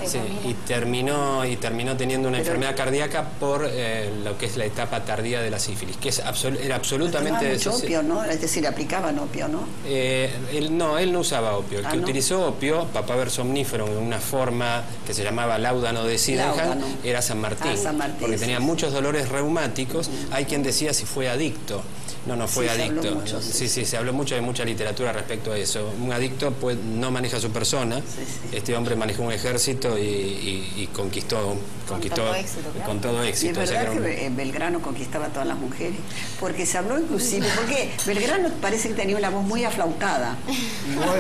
F: Sí, y terminó, y terminó teniendo una
C: Pero-
F: enfermedad cardíaca por eh, lo que es la etapa tardía de la sífilis, que es absol- era absolutamente...
C: Mucho opio, ¿no? Es decir, aplicaban opio, ¿no?
F: Eh, él, no, él no usaba opio. El
C: Ah,
F: que
C: ¿no?
F: utilizó opio, papaver en una forma que se llamaba laudano de
C: Láudano.
F: era San Martín.
C: Ah, San Martín,
F: porque tenía muchos dolores reumáticos. Hay quien decía si fue adicto. No, no fue
C: Sí, se habló
F: adicto.
C: mucho, sí,
F: sí, sí, se habló mucho, hay mucha literatura respecto a eso. Un adicto pues, no maneja su persona.
C: sí.
F: Este hombre manejó un ejército y, y- y conquistó, conquistó
H: todo éxito, claro.
F: con todo
C: Y es
F: éxito. O sea,
C: verdad
F: que un-
C: Belgrano conquistaba a todas las mujeres, porque se habló inclusive, porque Belgrano parece que tenía una voz muy aflautada.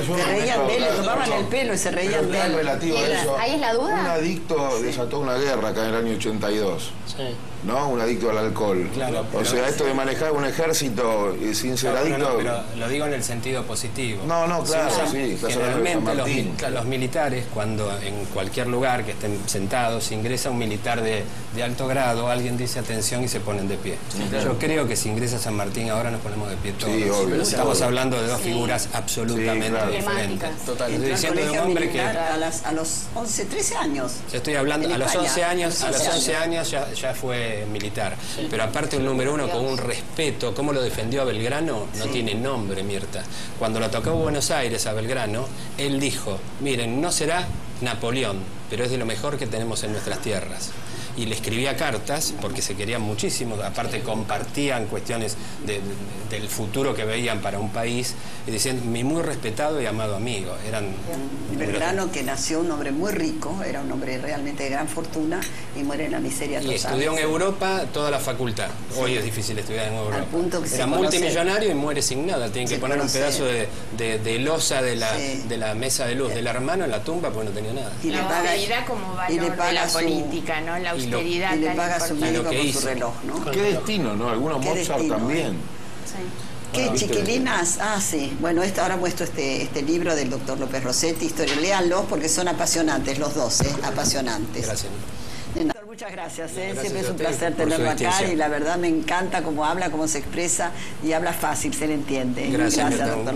C: Se reían de él, le tomaban el pelo y se reían
E: es
C: de él.
E: relativo a eso.
H: ahí es la duda.
E: Un adicto desató una guerra acá en el año 82.
B: Sí.
E: ¿no? Un adicto al alcohol.
F: Claro,
E: o
F: pero-
E: sea, esto de manejar un ejército sinceradito, eh, sinceradito.
F: No, no, pero lo digo en el sentido positivo.
E: No, no, claro,
F: usa-
E: sí,
F: generalmente los, los militares, cuando en cualquier lugar que estén sentados, ingresa un militar de, de alto grado, alguien dice atención y se ponen de pie. Yo creo que si ingresa San Martín ahora nos ponemos de pie todos.
E: Sí, obvio,
F: Estamos
E: obvio.
F: hablando de dos figuras absolutamente
E: Sí, claro.
F: diferentes.
G: Total.
F: Estoy diciendo de un hombre que...
C: a, las- a los 11, 13 años.
F: Yo estoy hablando, a los
C: España,
F: 11 años, a los
C: 11
F: 11 años ya, ya fue militar. Pero aparte un número uno con un respeto, cómo lo defendió a Belgrano, no tiene nombre, Mirta. Cuando lo tocó Buenos Aires a Belgrano, él dijo, miren, no será Napoleón, pero es de lo mejor que tenemos en nuestras tierras. Y le escribía cartas, porque se querían muchísimo, aparte compartían cuestiones de- de- del futuro que veían para un país, y decían, mi muy respetado y amado amigo. Eran
C: Belgrano, que nació un hombre muy rico, era un hombre realmente de gran fortuna y muere en la miseria
F: Y
C: total.
F: estudió en Europa toda la facultad. Hoy es difícil estudiar en Europa.
C: Al punto que se
F: Era
C: conoce-
F: multimillonario y muere sin nada. Tienen que
C: se
F: poner un pedazo de, de- de losa de la,
C: Sí.
F: de la mesa de luz del hermano en la tumba porque no tenía nada.
C: Y le
D: La
C: paga-
D: austeridad como
C: y le
D: valor de
C: paga
D: la
C: su-
D: política, ¿no? La
F: y lo-
D: austeridad
C: Y le paga su médico con
F: hizo.
C: su reloj, ¿no?
E: Qué destino, ¿no? Algunos Mozart
C: destino,
E: también.
H: Sí.
C: ¿Qué, chiquilinas? Ah, sí. Bueno, este, ahora muestro este, este libro del doctor López Rossetti, historia. Léanlos porque son apasionantes, los dos, ¿eh? Apasionantes.
F: Gracias.
C: Muchas gracias. ¿eh?
F: Gracias
C: Siempre es un placer
F: su
C: tenerlo acá y la verdad me encanta cómo habla, cómo se expresa y habla fácil, se le entiende.
F: Gracias, Mirta,
C: doctor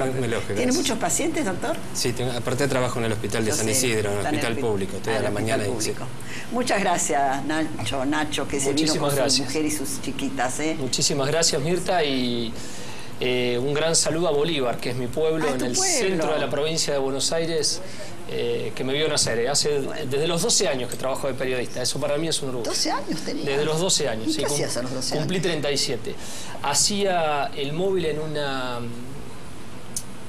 C: ¿Tiene
F: gracias.
C: muchos pacientes, doctor?
F: Sí, tengo- aparte trabajo en el hospital de
C: Yo
F: San
C: sé,
F: Isidro, en el hospital
C: hospi-
F: público. Estoy a
C: en
F: la mañana sí.
C: público. Muchas gracias, Nacho, Nacho, que se vino
B: Muchísimas
C: con su
B: gracias.
C: mujer y sus chiquitas. ¿eh?
B: Muchísimas gracias, Mirta, y eh, un gran saludo a Bolívar, que es mi pueblo,
C: Ah,
B: en el
C: pueblo.
B: centro de la provincia de Buenos Aires, eh, que me vio nacer. eh. Hace, desde los 12 años que trabajo de periodista. Eso para mí es un orgullo.
C: 12 años tenía.
B: Desde los 12 años.
C: ¿Y qué
B: cum-
C: a los 12 años?
B: Cumplí 37. Hacía el móvil en una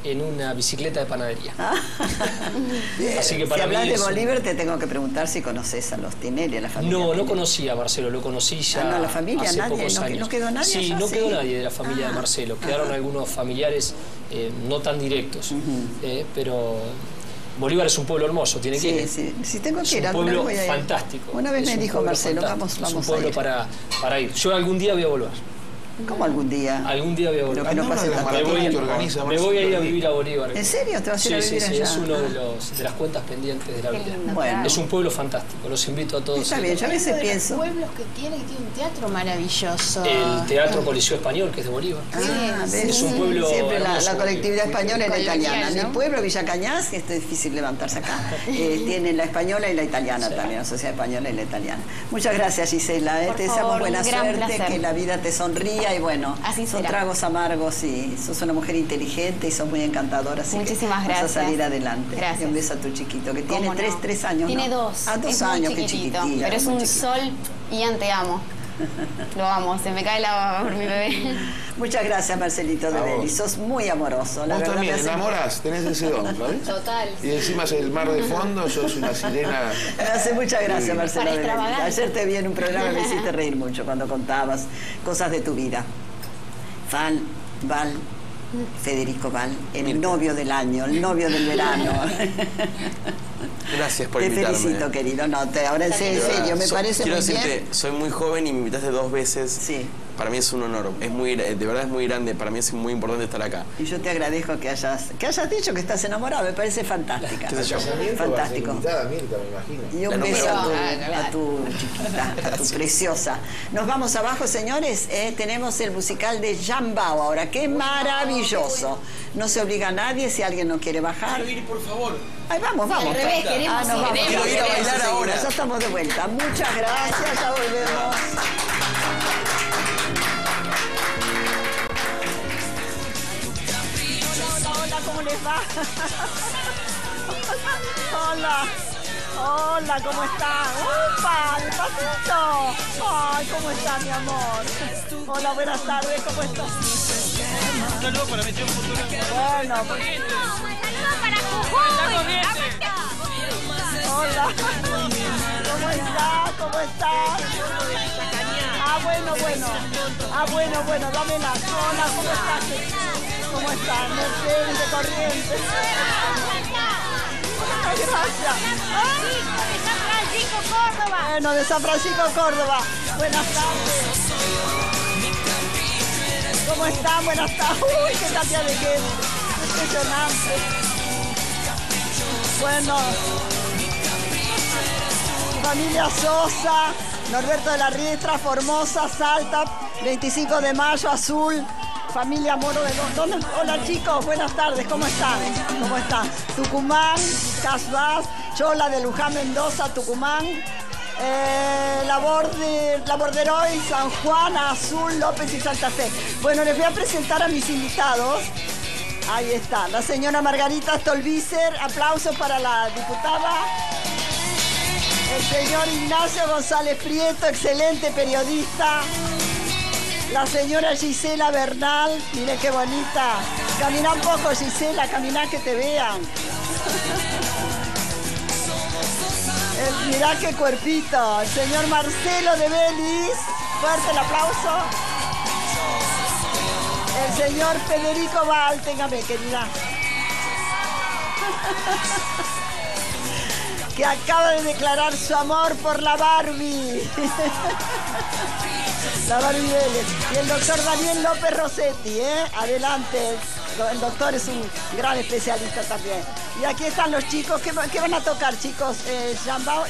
B: en una bicicleta de panadería. Así que para
C: si hablas de Bolívar, te tengo que preguntar si conoces a los Tinelli, a la familia.
B: No, no conocía a Marcelo, lo conocí ya
C: Ah, no, la familia,
B: hace
C: nadie,
B: pocos
C: no
B: años.
C: no quedó nadie
B: Sí, no
C: sí.
B: quedó nadie de la familia
C: Ah,
B: de Marcelo. Quedaron algunos familiares eh, no tan directos, eh, pero Bolívar es un pueblo hermoso, tiene que ir.
C: sí, sí, tengo que
B: Es
C: ir,
B: un pueblo
C: voy a ir.
B: fantástico.
C: Una vez
B: Es
C: me dijo Marcelo,
B: fantástico.
C: vamos,
B: Es
C: vamos
B: un
C: a
B: pueblo
C: ir.
B: para, para ir. Yo algún día voy a volver.
C: ¿Cómo algún día?
B: Algún día voy a volver.
C: Pero que no tanto
B: me voy,
E: que organiza
B: me voy a ir a vivir a Bolívar.
C: ¿En serio? ¿Te vas a ir a
B: Sí, sí,
C: vivir
B: sí,
C: allá?
B: es uno de, los, de las cuentas pendientes de la vida.
C: Bueno.
B: Es un pueblo fantástico, los invito a todos.
C: Está bien, yo a veces pienso.
D: pueblos que tiene, que tiene un teatro maravilloso.
B: El Teatro Coliseo Español, que es de Bolívar.
C: Ah.
B: Es un pueblo
C: Siempre la, colectividad española y la italiana.
D: ¿no?
C: Mi pueblo, Villa Cañas, es difícil levantarse acá, eh, tiene la española y la italiana también, la sociedad española y la italiana. Muchas gracias, Gisela. eh. Te deseamos buena suerte, que la vida te sonría y bueno,
H: Así
C: son
H: será.
C: tragos amargos y sos una mujer inteligente y sos muy encantadora. Así
H: Muchísimas
C: que
H: gracias.
C: Vas a salir adelante.
H: Gracias.
C: Y un beso a tu chiquito, que tiene tres, tres años.
H: Tiene
C: ¿no?
H: dos.
C: Ah, dos
H: es
C: años,
H: muy
C: qué
H: chiquitito.
C: chiquitilla,
H: Pero es un sol y te amo. Lo amo, se me cae la baba por mi bebé.
C: Muchas gracias, Marcelito de. Belli. Sos muy amoroso. La
E: Vos
C: verdad
E: también enamorás, tenés ese don, ¿sabes?
H: Total.
E: Y encima el mar de fondo, sos una sirena.
C: Me hace muchas gracias. Marcelo. De
H: extravagante.
C: Ayer te vi en un programa y me hiciste reír mucho cuando contabas cosas de tu vida. Val, Val, Federico Val, el novio del año, el novio del verano.
G: Gracias por
C: te
G: invitarme.
C: felicito, querido. No, te, ahora en serio, me
G: so-
C: parece
G: Quiero
C: muy
G: decirte,
C: bien.
G: soy muy joven y me invitaste dos veces.
C: Sí.
G: Para mí es un honor. Es muy, de verdad es muy grande. Para mí es muy importante estar acá.
C: Y yo te agradezco que hayas, que hayas dicho que estás enamorado, me parece fantástica.
G: ¿Qué yo?
C: Fantástico.
E: Invitada, Mirta, me imagino.
C: Y un
G: La
C: beso a tu,
G: uno.
C: a tu chiquita, a tu preciosa. Nos vamos abajo, señores. eh, tenemos el musical de Jambao ahora. ¡Qué maravilloso! No se obliga a nadye si alguien no quiere bajar.
G: por favor.
C: Ahí vamos, vamos.
H: al revés, queremos
C: Ah,
H: ir,
C: vamos.
H: queremos
G: Quiero ir a bailar ahora.
C: Ya estamos de vuelta. Muchas gracias, ya volvemos. Hola, hola, ¿cómo les va? Hola. Hola, ¿cómo están? ¡Upa! ¡Despacito! ¡Ay, cómo está mi amor! Hola, buenas tardes, ¿cómo estás?
I: Un saludo para Misión Futuro.
C: Bueno, pues, hola. ¿Cómo está? ¿Cómo está? Ah, bueno, bueno. Ah, bueno, bueno, dame la. Hola, ¿cómo estás? ¿Cómo estás? Mercedes de Corrientes. Gracias. Bueno, de San Francisco, Córdoba. Buenas tardes. ¿Cómo están? Buenas tardes. Uy, qué cantidad de gente. Impresionante. Bueno. Familia Sosa, Norberto de la Riestra, Formosa, Salta, 25 de mayo, Azul. Familia Moro de Los-. Hola chicos, buenas tardes, ¿cómo están? ¿Cómo están? Tucumán, Casbás, Chola de Luján, Mendoza, Tucumán. Eh, la, Borde, la Borderoy, San Juan, Azul, López y Santa Fe. Bueno, les voy a presentar a mis invitados. Ahí está, la señora Margarita Stolbizer, aplausos para la diputada. El señor Ignacio González Prieto, excelente periodista. La señora Gisela Bernal, mire qué bonita. Camina un poco, Gisela, camina que te vean. El- mirá qué cuerpito. El señor Marcelo de Belis, fuerte el aplauso. El señor Federico Val, téngame, querida. que acaba de declarar su amor por la Barbie. la Barbie Vélez. Y el doctor Daniel López Rossetti, ¿eh? Adelante. El doctor es un gran especialista también. Y aquí están los chicos. ¿Qué, va- qué van a tocar, chicos? Eh,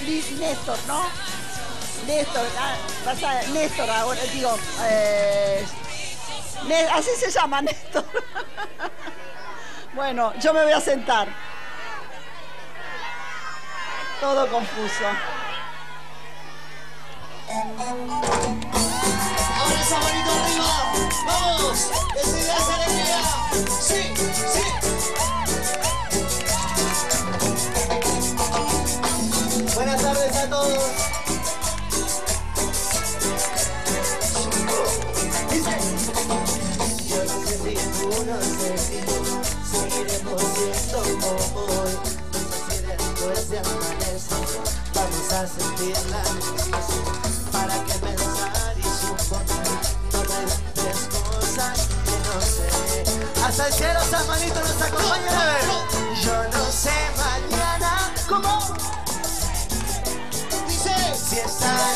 C: Li- Néstor, ¿no? Néstor, ah, Néstor, ahora digo. eh, así se llama Néstor. bueno, yo me voy a sentar. Todo confuso.
J: Ahora esa manito arriba. Vamos. Esa alegría. Sí. Vamos a sentir la misma para qué pensar y suponer grandes cosas que no sé. Hasta el cielo San Manito nos acompaña yo no sé mañana cómo. Dice si estaremos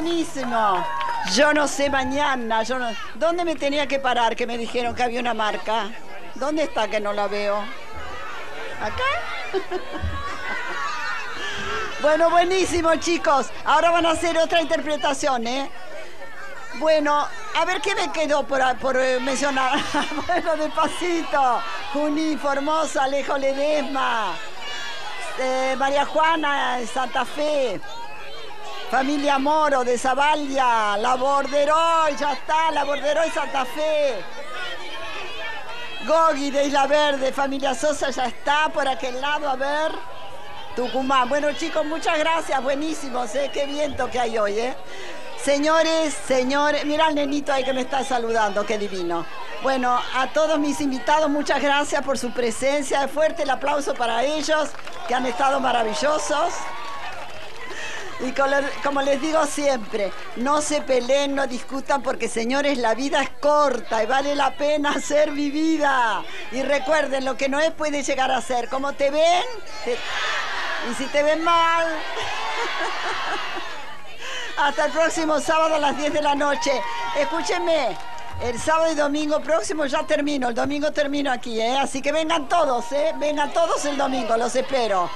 C: buenísimo. Yo no sé mañana. Yo. ¿Dónde me tenía que parar que me dijeron que había una marca? ¿Dónde está que no la veo? ¿Acá? bueno, buenísimo, chicos. Ahora van a hacer otra interpretación, ¿eh? Bueno, a ver qué me quedó por, por eh, mencionar. bueno, despacito. Juní, Formosa, Alejo Ledesma. eh, María Juana, de Santa Fe. Familia Moro de Zabalia, La Borderoy, ya está, La Borderoy Santa Fe. Gogi de Isla Verde, familia Sosa ya está por aquel lado, a ver. Tucumán. Bueno chicos, muchas gracias, buenísimos, ¿eh? qué viento que hay hoy, ¿eh? Señores, señores, mira al nenito ahí que me está saludando, qué divino. Bueno, a todos mis invitados, muchas gracias por su presencia. Fuerte el aplauso para ellos, que han estado maravillosos. Y como les digo siempre, no se peleen, no discutan, porque señores, la vida es corta y vale la pena ser vivida. Y recuerden, lo que no es puede llegar a ser. Como te ven, y si te ven mal. Hasta el próximo sábado a las 10 de la noche. Escúchenme, el sábado y domingo próximo ya termino, el domingo termino aquí, ¿eh? Así que vengan todos, ¿eh? Vengan todos el domingo, los espero.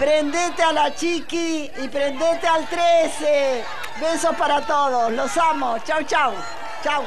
C: Prendete a la chiqui y prendete al 13. Besos para todos, los amo. Chau, chau. Chau.